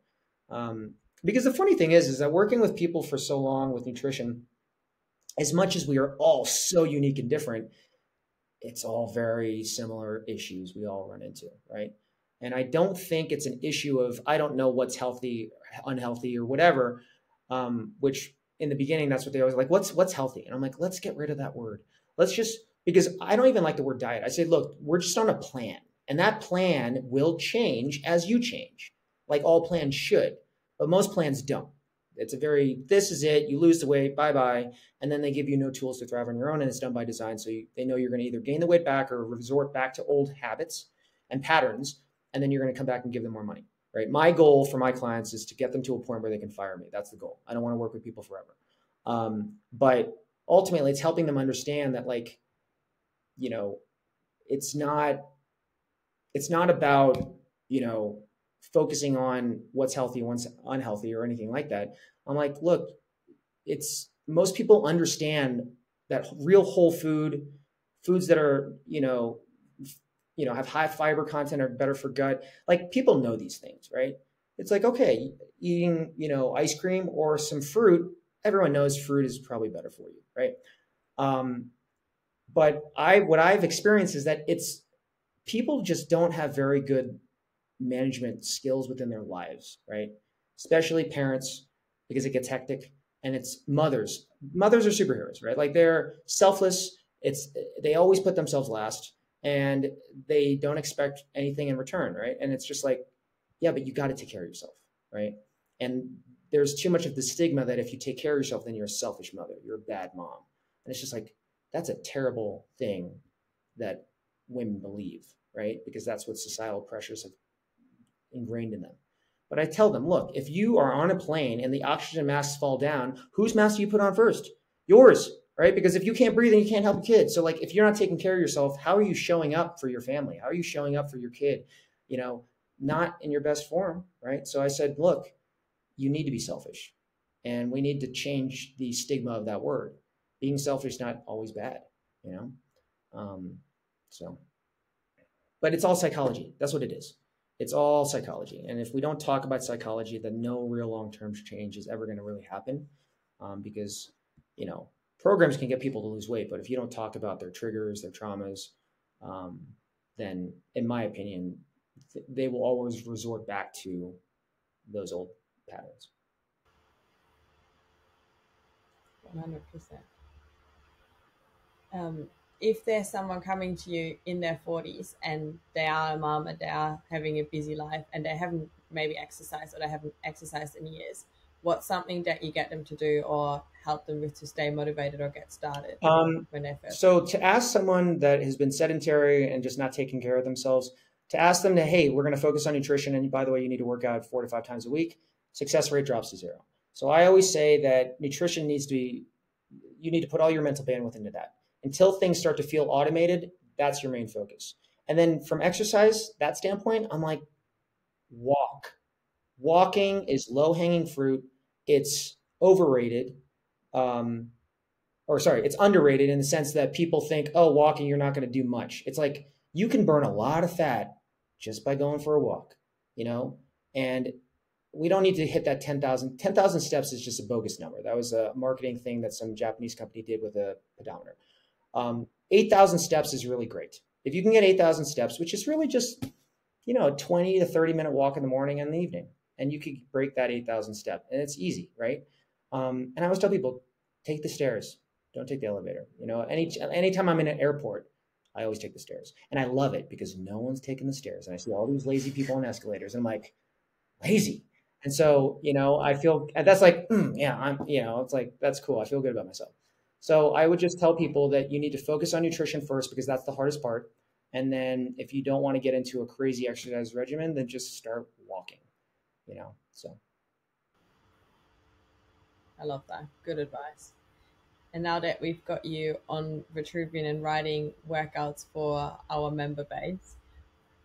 Um, because the funny thing is, is that working with people for so long with nutrition, as much as we are all so unique and different, it's all very similar issues we all run into, right? And I don't think it's an issue of I don't know what's healthy, unhealthy, or whatever. Um, which in the beginning, that's what they always like. What's what's healthy? And I'm like, let's get rid of that word. Let's just because I don't even like the word diet. I say, look, we're just on a plan. And that plan will change as you change, like all plans should. But most plans don't. It's a very, this is it, you lose the weight, bye bye. And then they give you no tools to thrive on your own, and it's done by design. So you, they know you're going to either gain the weight back or resort back to old habits and patterns, and then you're going to come back and give them more money. Right. My goal for my clients is to get them to a point where they can fire me. That's the goal. I don't want to work with people forever. Um, but ultimately, it's helping them understand that, like, you know, it's not it's not about you know focusing on what's healthy what's unhealthy or anything like that. I'm like look it's most people understand that real whole food foods that are you know you know have high fiber content are better for gut. Like people know these things right? It's like okay eating you know ice cream or some fruit everyone knows fruit is probably better for you, right? Um, but I what I've experienced is that it's people just don't have very good management skills within their lives, right? Especially parents, because it gets hectic. And it's mothers. Mothers are superheroes, right? Like they're selfless. It's they always put themselves last and they don't expect anything in return, right? And it's just like, yeah, but you got to take care of yourself, right? And there's too much of the stigma that if you take care of yourself, then you're a selfish mother, you're a bad mom. And it's just like, that's a terrible thing that women believe, right? Because that's what societal pressures have ingrained in them. But I tell them, look, if you are on a plane and the oxygen masks fall down, whose mask do you put on first? Yours, right? Because if you can't breathe, then you can't help a kid. So, like, if you're not taking care of yourself, how are you showing up for your family? How are you showing up for your kid? You know, not in your best form, right? So I said, look, you need to be selfish, and we need to change the stigma of that word. Being selfish is not always bad, you know. Um, so, but it's all psychology. That's what it is. It's all psychology. And if we don't talk about psychology, then no real long term change is ever going to really happen um, because, you know, programs can get people to lose weight. But if you don't talk about their triggers, their traumas, um, then in my opinion, th- they will always resort back to those old patterns. 100%. Um, if there's someone coming to you in their 40s and they are a mom and they are having a busy life and they haven't maybe exercised or they haven't exercised in years, what's something that you get them to do or help them with to stay motivated or get started Um, when they're first? So to ask someone that has been sedentary and just not taking care of themselves, to ask them to, hey, we're going to focus on nutrition, and by the way, you need to work out four to five times a week, success rate drops to zero. So I always say that nutrition needs to be, you need to put all your mental bandwidth into that. Until things start to feel automated, that's your main focus. And then from exercise, that standpoint, I'm like, walk. Walking is low hanging fruit. It's overrated. Um, or sorry, it's underrated in the sense that people think, oh, walking, you're not going to do much. It's like you can burn a lot of fat just by going for a walk, you know? And we don't need to hit that 10,000. 10,000 steps is just a bogus number. That was a marketing thing that some Japanese company did with a pedometer. Um, 8,000 steps is really great. If you can get 8,000 steps, which is really just, you know, a 20 to 30 minute walk in the morning and the evening, and you could break that 8,000 step, and it's easy, right? Um, and I always tell people, take the stairs, don't take the elevator. You know, any anytime I'm in an airport, I always take the stairs, and I love it because no one's taking the stairs, and I see all these lazy people on escalators, and I'm like, lazy. And so, you know, I feel that's like, mm, yeah, I'm, you know, it's like that's cool. I feel good about myself. So I would just tell people that you need to focus on nutrition first because that's the hardest part. And then if you don't want to get into a crazy exercise regimen, then just start walking. You know, so. I love that. Good advice. And now that we've got you on Vitruvian and writing workouts for our member base,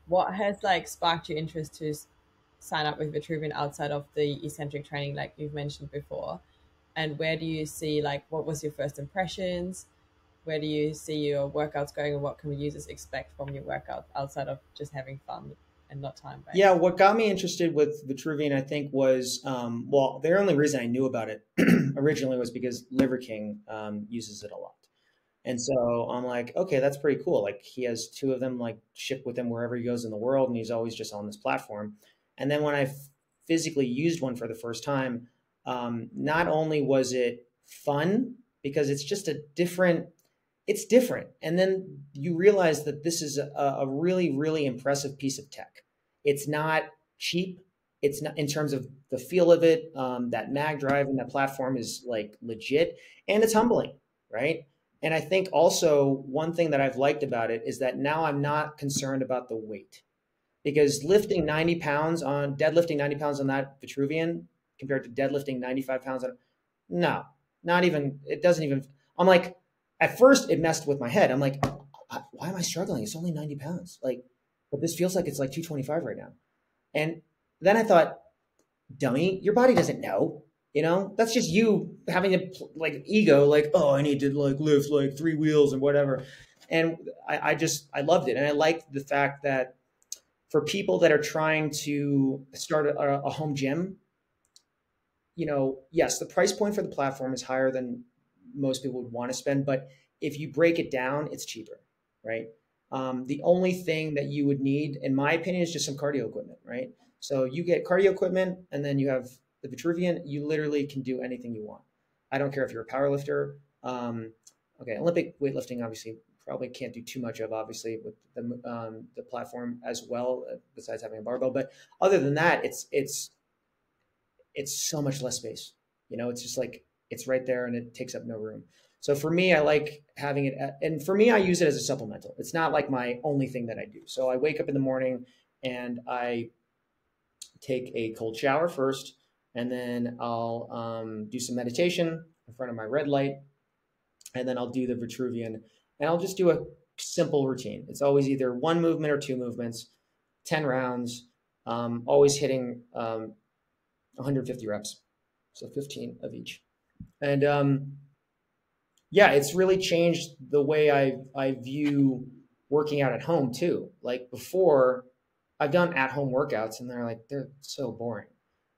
what has like sparked your interest to sign up with Vitruvian outside of the eccentric training, like you've mentioned before? And where do you see like what was your first impressions? Where do you see your workouts going, and what can users expect from your workout outside of just having fun and not time based? Yeah, what got me interested with Vitruvian, I think, was um, well, the only reason I knew about it originally was because Liver King um, uses it a lot, and so I'm like, okay, that's pretty cool. Like he has two of them, like ship with him wherever he goes in the world, and he's always just on this platform. And then when I physically used one for the first time, um, not only was it fun because it's just a different it's different. And then you realize that this is a, a really really impressive piece of tech. It's not cheap. It's not in terms of the feel of it um, that mag drive and that platform is like legit and it's humbling right? And i think also one thing that i've liked about it is that now i'm not concerned about the weight. Because lifting 90 pounds on deadlifting 90 pounds on that vitruvian compared to deadlifting 95 pounds no not even it doesn't even i'm like at first it messed with my head. I'm like why am i struggling? It's only 90 pounds. Like but this feels like it's like 225 right now. And then i thought dummy your body doesn't know you know? That's just you having a like ego like oh i need to like lift like three wheels and whatever. And i, I just i loved it. And i liked the fact that for people that are trying to start a, a home gym you know, yes, the price point for the platform is higher than most people would want to spend, but if you break it down, it's cheaper, right? Um, the only thing that you would need, in my opinion, is just some cardio equipment, right? So you get cardio equipment, and then you have the Vitruvian. You literally can do anything you want. I don't care if you're a power lifter. Um, okay, Olympic weightlifting obviously probably can't do too much of, obviously with the um, the platform as well, uh, besides having a barbell. But other than that, it's it's it's so much less space. You know, it's just like it's right there and it takes up no room. So for me, I like having it, at, and for me, I use it as a supplemental. It's not like my only thing that I do. So I wake up in the morning and I take a cold shower first, and then I'll um, do some meditation in front of my red light, and then I'll do the Vitruvian, and I'll just do a simple routine. It's always either one movement or two movements, 10 rounds, um, always hitting um, 150 reps, so 15 of each. And um, yeah, it's really changed the way I I view working out at home too. Like before, I've done at home workouts and they're like they're so boring.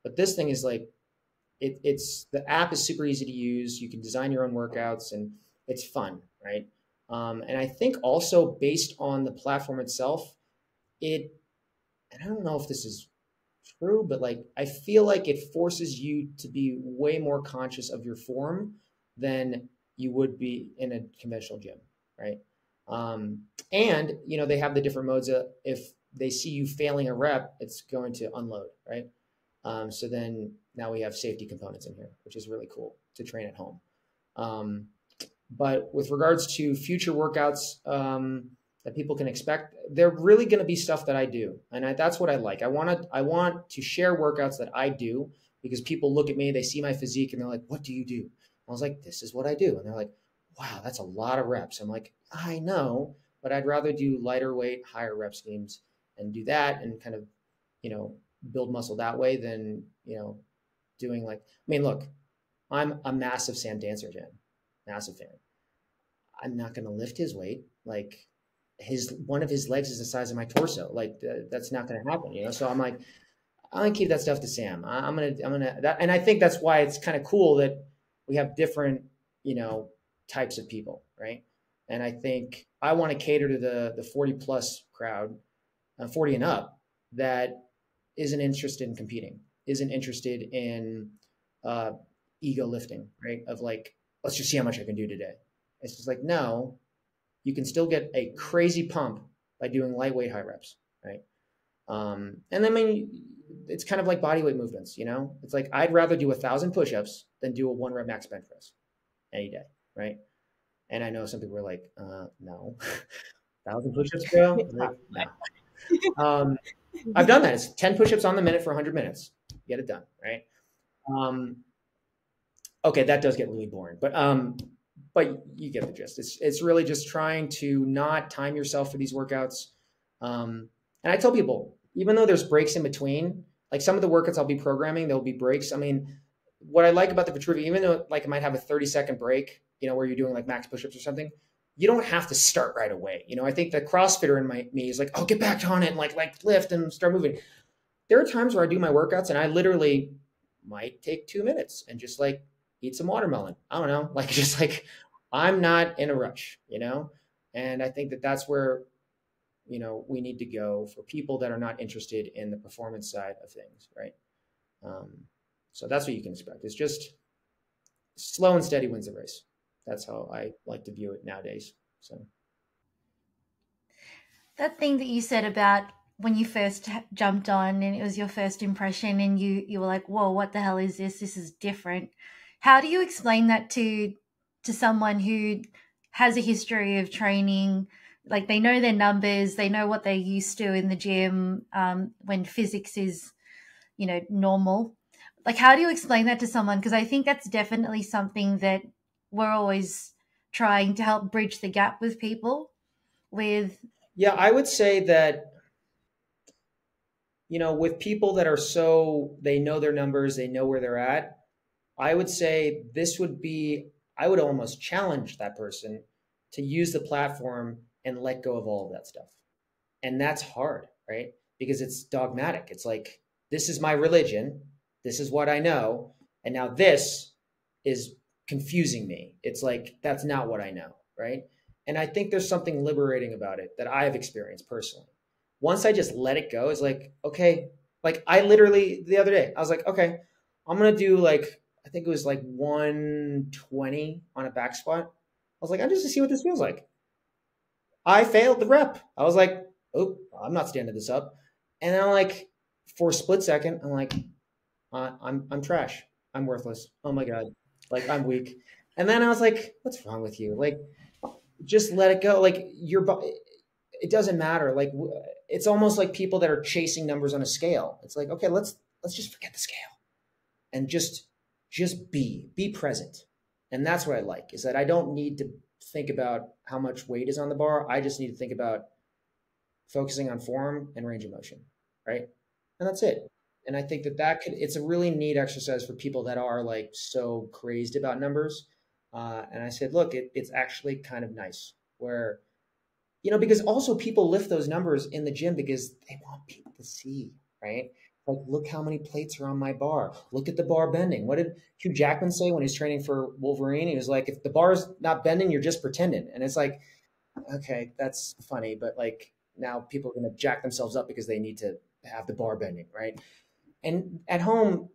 But this thing is like it, it's the app is super easy to use. You can design your own workouts and it's fun, right? Um, and I think also based on the platform itself, it and I don't know if this is true, but like I feel like it forces you to be way more conscious of your form than you would be in a conventional gym, right? Um, and you know they have the different modes. Of, if they see you failing a rep, it's going to unload, right? Um, so then now we have safety components in here, which is really cool to train at home. Um, but with regards to future workouts um, that people can expect, they're really going to be stuff that I do, and I, that's what I like. I want to I want to share workouts that I do because people look at me, they see my physique, and they're like, "What do you do?" I was like, this is what I do. And they're like, wow, that's a lot of reps. I'm like, I know, but I'd rather do lighter weight, higher rep schemes and do that and kind of, you know, build muscle that way than, you know, doing like, I mean, look, I'm a massive Sam Dancer fan, massive fan. I'm not going to lift his weight. Like his, one of his legs is the size of my torso. Like uh, that's not going to happen, you know? So I'm like, I'm to keep that stuff to Sam. I, I'm going to, I'm going to, that, and I think that's why it's kind of cool that, we have different, you know, types of people, right? And I think I want to cater to the the 40 plus crowd, uh, 40 and up, that isn't interested in competing, isn't interested in uh, ego lifting, right? Of like, let's just see how much I can do today. It's just like, no, you can still get a crazy pump by doing lightweight high reps, right? Um, and then I mean, it's kind of like bodyweight movements, you know? It's like I'd rather do a thousand push-ups than do a one rep max bench press any day, right? And I know some people are like, uh, no, thousand push-ups, bro. Like, no. um, I've done that. It's ten push-ups on the minute for 100 minutes. Get it done, right? Um, okay, that does get really boring, but um, but you get the gist. It's it's really just trying to not time yourself for these workouts. Um, and I tell people, even though there's breaks in between, like some of the workouts I'll be programming, there'll be breaks. I mean, what I like about the Vitruvian, even though like it might have a 30 second break, you know, where you're doing like max push-ups or something, you don't have to start right away. You know, I think the CrossFitter in my me is like, oh, get back on it and like like lift and start moving. There are times where I do my workouts and I literally might take two minutes and just like eat some watermelon. I don't know, like just like I'm not in a rush, you know. And I think that that's where you know we need to go for people that are not interested in the performance side of things right? Um, so that's what you can expect. It's just slow and steady wins the race. That's how i like to view it nowadays so. That thing that you said about when you first jumped on and it was your first impression and you you were like whoa what the hell is this? This is different how do you explain that to to someone who has a history of training like they know their numbers, they know what they're used to in the gym um, when physics is, you know, normal. Like, how do you explain that to someone? Because I think that's definitely something that we're always trying to help bridge the gap with people. With yeah, I would say that you know, with people that are so they know their numbers, they know where they're at. I would say this would be I would almost challenge that person to use the platform and let go of all of that stuff. And that's hard, right? Because it's dogmatic. It's like, this is my religion. This is what I know. And now this is confusing me. It's like, that's not what I know. Right. And I think there's something liberating about it that I have experienced personally. Once I just let it go, it's like, okay, like I literally the other day, I was like, okay, I'm gonna do like I think it was like 120 on a back squat. I was like, I'm just to see what this feels like. I failed the rep. I was like, oh, I'm not standing this up. And then I'm like, for a split second, I'm like, uh, I'm I'm trash. I'm worthless. Oh my god, like I'm weak. And then I was like, what's wrong with you? Like, just let it go. Like your it doesn't matter. Like it's almost like people that are chasing numbers on a scale. It's like, okay, let's let's just forget the scale and just just be be present. And that's what I like is that I don't need to think about how much weight is on the bar. I just need to think about focusing on form and range of motion, right? And that's it. And I think that that could, it's a really neat exercise for people that are like so crazed about numbers. Uh, and I said, look, it, it's actually kind of nice where, you know, because also people lift those numbers in the gym because they want people to see, right? Like, look how many plates are on my bar. Look at the bar bending. What did Hugh Jackman say when he's training for Wolverine? He was like, if the bar's not bending, you're just pretending. And it's like, okay, that's funny, but like now people are going to jack themselves up because they need to have the bar bending, right? And at home,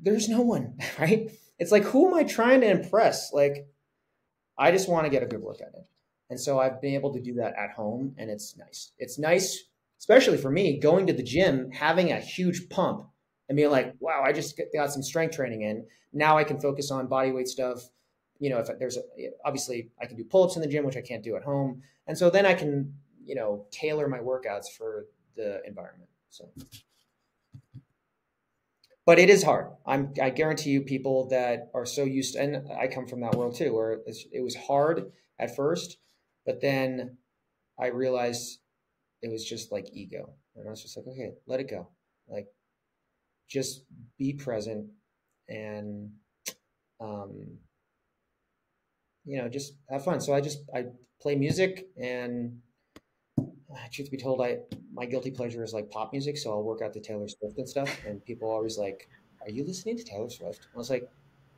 there's no one, right? It's like, who am I trying to impress? Like, I just want to get a good look at it. And so I've been able to do that at home, and it's nice. It's nice especially for me, going to the gym, having a huge pump and being like, wow, I just got some strength training in. Now I can focus on body weight stuff. You know, if there's a, obviously I can do pull ups in the gym, which I can't do at home. And so then I can, you know, tailor my workouts for the environment. So, but it is hard. I'm, I guarantee you, people that are so used to, and I come from that world too, where it was hard at first, but then I realized it was just like ego. And I was just like, okay, let it go. Like, just be present and, um, you know, just have fun. So I just, I play music and uh, truth be told, I, my guilty pleasure is like pop music. So I'll work out to Taylor Swift and stuff. And people always like, are you listening to Taylor Swift? I was like,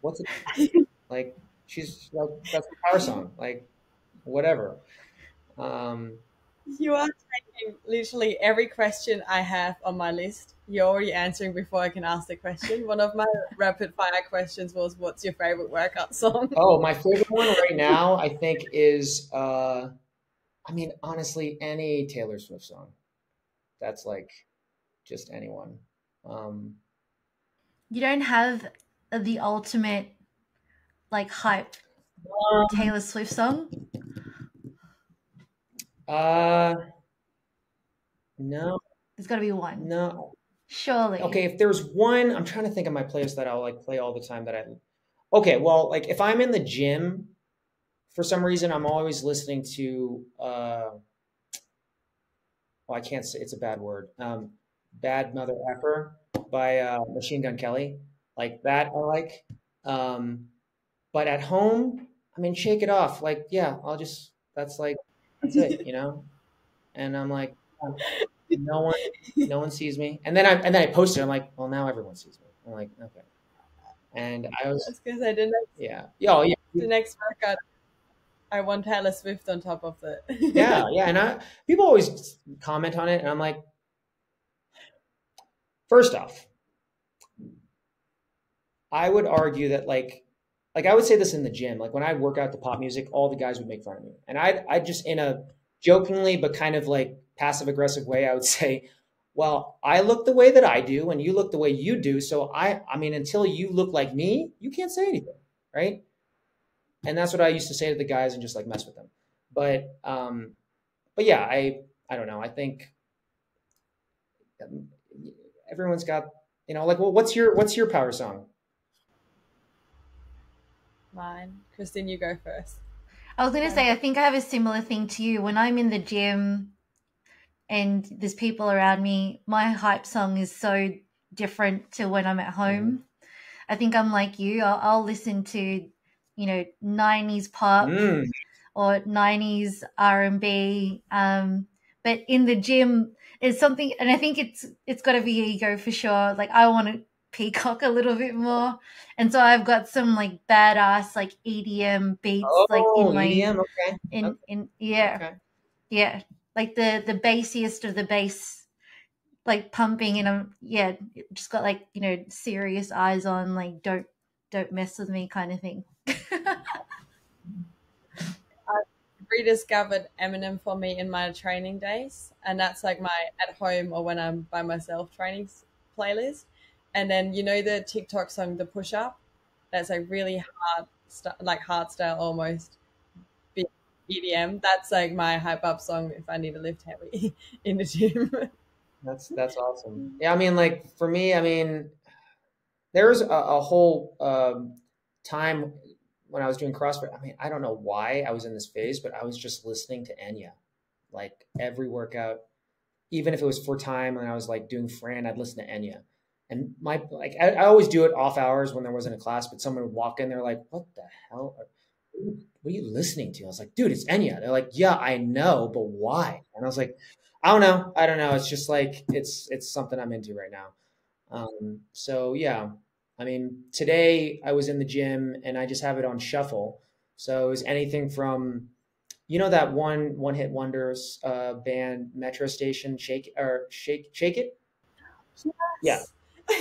what's it? like, she's like, that's a power song. Like, whatever. Um, you are taking literally every question I have on my list. You're already answering before I can ask the question. One of my rapid fire questions was, "What's your favorite workout song?" Oh, my favorite one right now, I think, is, uh, I mean, honestly, any Taylor Swift song. That's like just anyone. Um, you don't have the ultimate like hype um, Taylor Swift song. Uh, no. There's got to be one. No. Surely. Okay, if there's one, I'm trying to think of my playlist that I'll like play all the time that I. Okay, well, like if I'm in the gym, for some reason I'm always listening to. uh Well, I can't say it's a bad word. Um, Bad Mother Effer by uh, Machine Gun Kelly, like that I like. Um, but at home, I mean, shake it off. Like, yeah, I'll just. That's like that's it, you know. And I'm like, no one, no one sees me. And then I and then I posted. I'm like, well, now everyone sees me. I'm like, okay. And I was. Because I didn't. Yeah. Yeah. Yeah. The next workout, I want Taylor Swift on top of it. yeah, yeah, and I, people always comment on it, and I'm like, first off, I would argue that like like I would say this in the gym. Like when I work out to pop music, all the guys would make fun of me, and I I just in a jokingly but kind of like passive aggressive way, I would say, well, I look the way that I do, and you look the way you do. So I I mean, until you look like me, you can't say anything, right? And that's what I used to say to the guys and just like mess with them. But um, but yeah, I I don't know. I think everyone's got you know like well, what's your what's your power song? mine. Christine, you go first. I was going to say, I think I have a similar thing to you. When I'm in the gym and there's people around me, my hype song is so different to when I'm at home. Mm. I think I'm like you. I'll, I'll, listen to, you know, 90s pop mm. or 90s R&B. Um, but in the gym, it's something, and I think it's it's got to be ego for sure. Like I want to peacock a little bit more. And so I've got some like badass like EDM beats oh, like in my EDM, okay. in okay. in yeah. Okay. Yeah. Like the the bassiest of the bass like pumping and I'm yeah, just got like, you know, serious eyes on like don't don't mess with me kind of thing. I rediscovered Eminem for me in my training days, and that's like my at home or when I'm by myself training playlist. And then you know the TikTok song "The Push Up," that's like really hard, like hard style almost EDM. That's like my hype up song if I need to lift heavy in the gym. That's that's awesome. Yeah, I mean, like for me, I mean, there was a, a whole um, time when I was doing CrossFit, I mean, I don't know why I was in this phase, but I was just listening to Enya, like every workout, even if it was for time and I was like doing Fran, I'd listen to Enya. And my like, I, I always do it off hours when there wasn't a class, but someone would walk in, they're like, "What the hell? What are you listening to?" I was like, "Dude, it's Enya." They're like, "Yeah, I know, but why?" And I was like, "I don't know. I don't know. It's just like it's it's something I'm into right now." Um, so yeah, I mean, today I was in the gym and I just have it on shuffle. So it was anything from, you know, that one one hit wonders uh, band Metro Station, Shake or Shake Shake It. Yes. Yeah,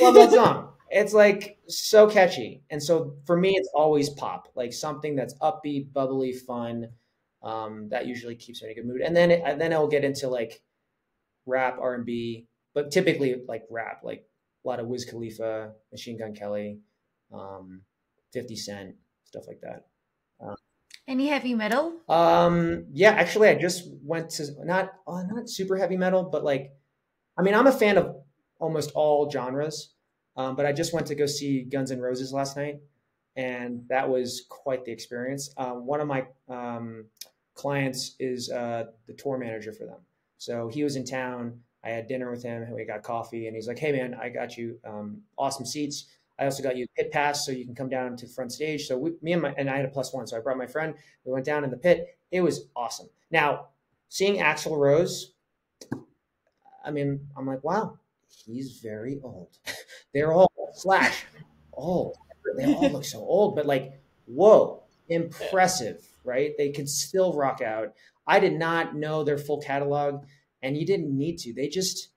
love that song. It's like so catchy, and so for me, it's always pop, like something that's upbeat, bubbly, fun. Um, that usually keeps me in a good mood, and then it, and then I'll get into like rap, R and B, but typically like rap, like a lot of Wiz Khalifa, Machine Gun Kelly, um, 50 Cent, stuff like that. Um, Any heavy metal? Um, yeah, actually, I just went to not uh, not super heavy metal, but like, I mean, I'm a fan of almost all genres. Um, but I just went to go see Guns N' Roses last night, and that was quite the experience. Um, one of my um, clients is uh, the tour manager for them, so he was in town I had dinner with him and we got coffee and he's like, Hey man, I got you um, awesome seats. I also got you a pit pass so you can come down to front stage. So we, me and my, and I had a plus one. So I brought my friend, we went down in the pit. It was awesome. Now seeing Axl Rose, I mean, I'm like, wow, he's very old. They're all slash old. They all look so old, but like, whoa, impressive, right? They could still rock out. I did not know their full catalog and you didn't need to. They just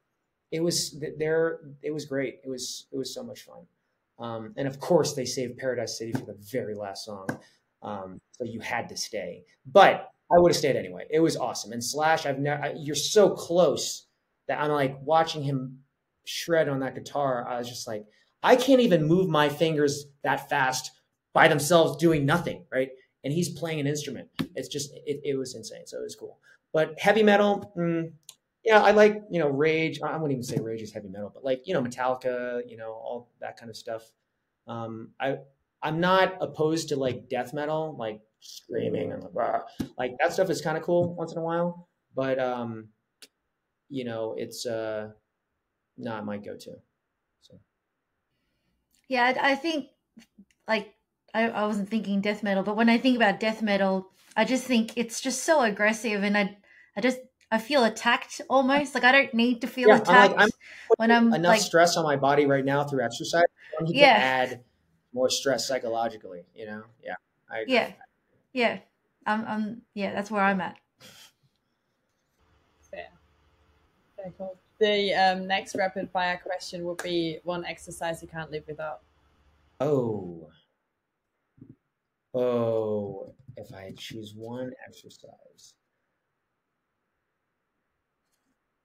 it was there. It was great. It was it was so much fun. Um, and of course, they saved Paradise City for the very last song, um, so you had to stay. But I would have stayed anyway. It was awesome. And Slash, I've never. You're so close that I'm like watching him shred on that guitar. I was just like, I can't even move my fingers that fast by themselves doing nothing, right? And he's playing an instrument. It's just it, it was insane. So it was cool. But heavy metal, mm, yeah, I like you know Rage. I wouldn't even say Rage is heavy metal, but like you know Metallica, you know all that kind of stuff. Um, I I'm not opposed to like death metal, like screaming and like, like that stuff is kind of cool once in a while, but um, you know it's uh not my go-to. So yeah, I think like I, I wasn't thinking death metal, but when I think about death metal, I just think it's just so aggressive, and I I just I feel attacked almost. Like I don't need to feel yeah, attacked I'm like, I'm when I'm enough like, stress on my body right now through exercise. I need yeah. to add more stress psychologically. You know? Yeah. I yeah. Yeah. I'm. I'm. Yeah. That's where I'm at. Fair. Very cool. The um, next rapid fire question would be one exercise you can't live without. Oh. Oh, if I choose one exercise.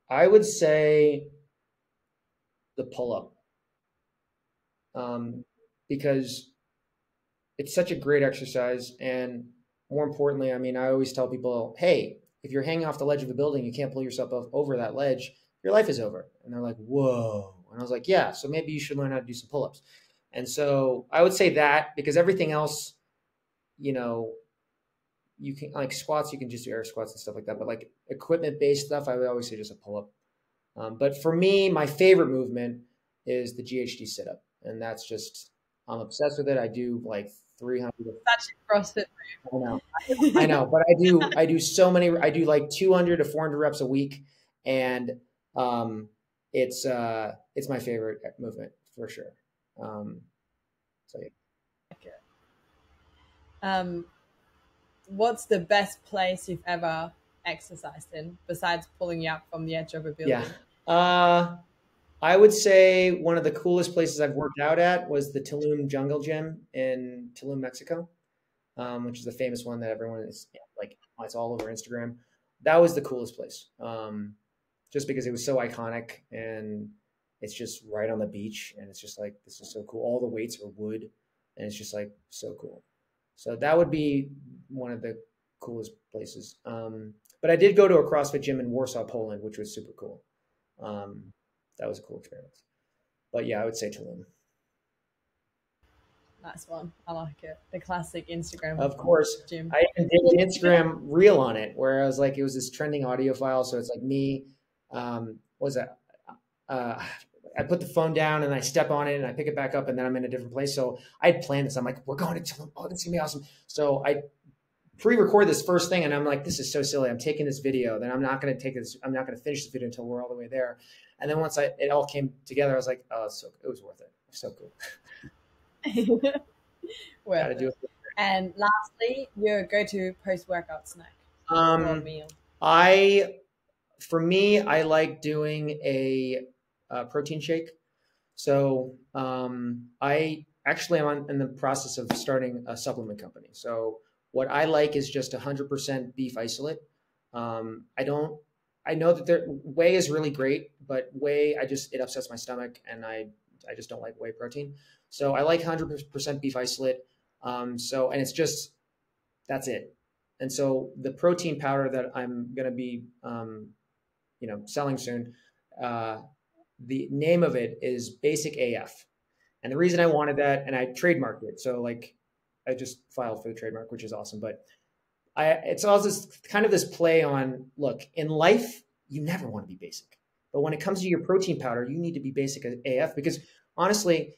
I would say the pull up. Um, because it's such a great exercise. And more importantly, I mean, I always tell people, hey, if you're hanging off the ledge of a building, you can't pull yourself over that ledge, your life is over. And they're like, whoa. And I was like, yeah, so maybe you should learn how to do some pull ups. And so I would say that because everything else, you know, you can like squats, you can just do air squats and stuff like that. But like equipment based stuff, I would always say just a pull up. Um, but for me, my favorite movement is the GHD sit up, and that's just I'm obsessed with it. I do like 300. Such a CrossFit I know, I know, but I do I do so many. I do like 200 to 400 reps a week, and um, it's uh, it's my favorite movement for sure. Um, so yeah. Okay. Um, what's the best place you've ever exercised in besides pulling you up from the edge of a building? Yeah. Uh, I would say one of the coolest places I've worked out at was the Tulum Jungle Gym in Tulum, Mexico, um, which is the famous one that everyone is like, it's all over Instagram. That was the coolest place, um, just because it was so iconic and it's just right on the beach, and it's just like this is so cool. All the weights are wood, and it's just like so cool. So that would be one of the coolest places. Um, but I did go to a CrossFit gym in Warsaw, Poland, which was super cool. Um, that was a cool experience. But yeah, I would say Tulum. Nice one. I like it. The classic Instagram. Of course. Gym. I even did an Instagram reel on it where I was like, it was this trending audio file. So it's like me, um, what was that? Uh, I put the phone down and I step on it and I pick it back up and then I'm in a different place. So I had planned this. I'm like, we're going to Tulum. Oh, this is gonna be awesome. So I pre-record this first thing and I'm like, this is so silly. I'm taking this video. Then I'm not going to take this. I'm not going to finish this video until we're all the way there. And then once I, it all came together, I was like, oh, so it was worth it. So cool. Gotta do it. And lastly, your go-to post-workout snack um, meal. I, for me, I like doing a, a protein shake. So um, I actually am in the process of starting a supplement company. So what I like is just 100% beef isolate. Um, I don't. I know that there, whey is really great, but whey I just it upsets my stomach, and I I just don't like whey protein. So I like 100% beef isolate. Um, so and it's just that's it. And so the protein powder that I'm going to be um, you know selling soon, uh, the name of it is Basic AF. And the reason I wanted that, and I trademarked it. So like I just filed for the trademark, which is awesome. But I, it's all this kind of this play on look in life, you never want to be basic, but when it comes to your protein powder, you need to be basic AF because honestly,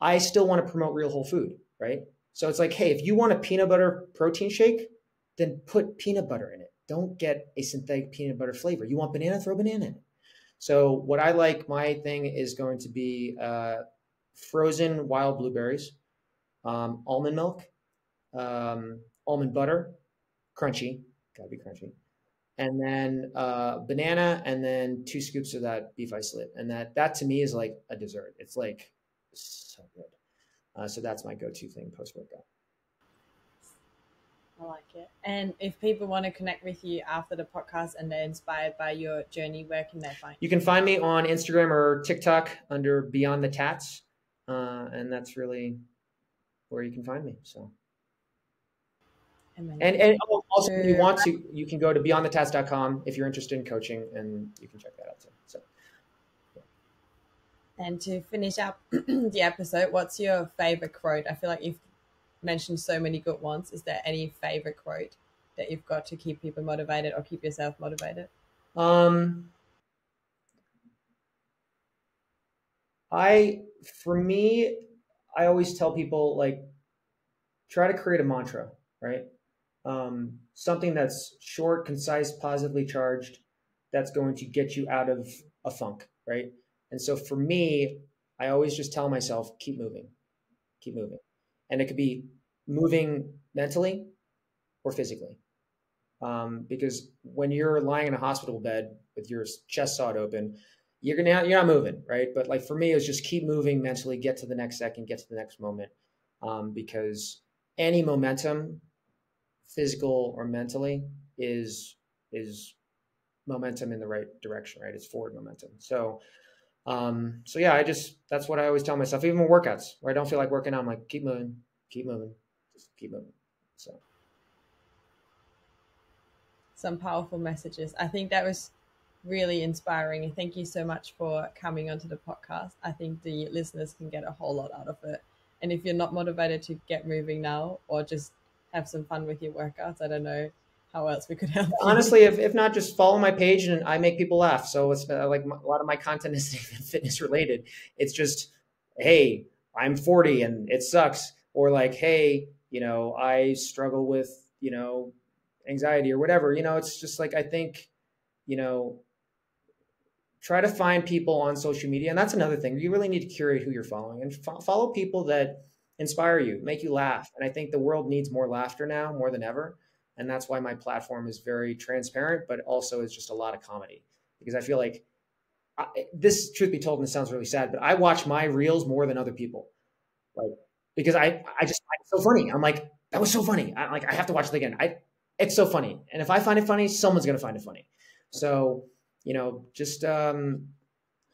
I still want to promote real whole food, right? So it's like, hey, if you want a peanut butter protein shake, then put peanut butter in it. Don't get a synthetic peanut butter flavor. You want banana, throw banana in. So what I like, my thing is going to be uh, frozen wild blueberries um, almond milk, um, almond butter, crunchy, gotta be crunchy, and then uh, banana, and then two scoops of that beef isolate, and that that to me is like a dessert. It's like so good. Uh, so that's my go-to thing post workout. I like it. And if people want to connect with you after the podcast and they're inspired by your journey, where can they find you? You can find me on Instagram or TikTok under Beyond the Tats. Uh, and that's really where you can find me. So. And, and also, if you want to, you can go to beyondthetats.com if you're interested in coaching, and you can check that out too. So. And to finish up the episode, what's your favorite quote? I feel like you've mentioned so many good ones. Is there any favorite quote that you've got to keep people motivated or keep yourself motivated? Um, I, for me, I always tell people like try to create a mantra, right? Um, something that's short, concise, positively charged, that's going to get you out of a funk, right? And so for me, I always just tell myself, keep moving, keep moving. And it could be moving mentally or physically. Um, because when you're lying in a hospital bed with your chest sawed open, you're gonna you're not moving, right? But like for me, it's just keep moving mentally, get to the next second, get to the next moment, um, because any momentum, physical or mentally, is is momentum in the right direction, right? It's forward momentum. So, um, so yeah, I just that's what I always tell myself. Even with workouts where I don't feel like working out, I'm like keep moving, keep moving, just keep moving. So, some powerful messages. I think that was really inspiring. And thank you so much for coming onto the podcast. I think the listeners can get a whole lot out of it. And if you're not motivated to get moving now or just have some fun with your workouts, I don't know how else we could help. You. Honestly, if, if not, just follow my page and I make people laugh. So it's uh, like a lot of my content is fitness related. It's just, hey, I'm 40 and it sucks. Or like, hey, you know, I struggle with, you know, anxiety or whatever. You know, it's just like, I think, you know, try to find people on social media. And that's another thing. You really need to curate who you're following and fo- follow people that inspire you, make you laugh. And I think the world needs more laughter now more than ever. And that's why my platform is very transparent, but also is just a lot of comedy because I feel like I, this, truth be told, and this sounds really sad, but I watch my reels more than other people. Like, because I, I just, it's so funny. I'm like, that was so funny. I like, I have to watch it again. I, it's so funny. And if I find it funny, someone's going to find it funny. So, you know, just, um,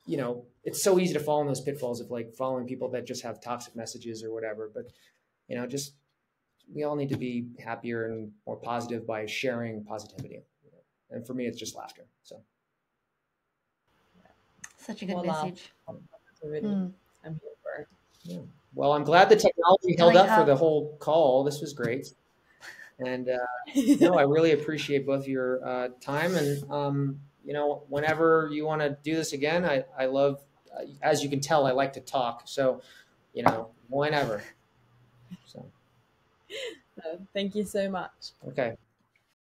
you know, it's so easy to fall in those pitfalls of like following people that just have toxic messages or whatever. But, you know, just, we all need to be happier and more positive by sharing positivity. And for me, it's just laughter. So. Such a good message. Mm. I'm here for. Yeah. Well, I'm glad the technology held up for the whole call. This was great. And uh, no, I really appreciate both your uh, time. And, um, you know, whenever you want to do this again, I, I love, uh, as you can tell, I like to talk. So, you know, whenever. So. thank you so much. Okay.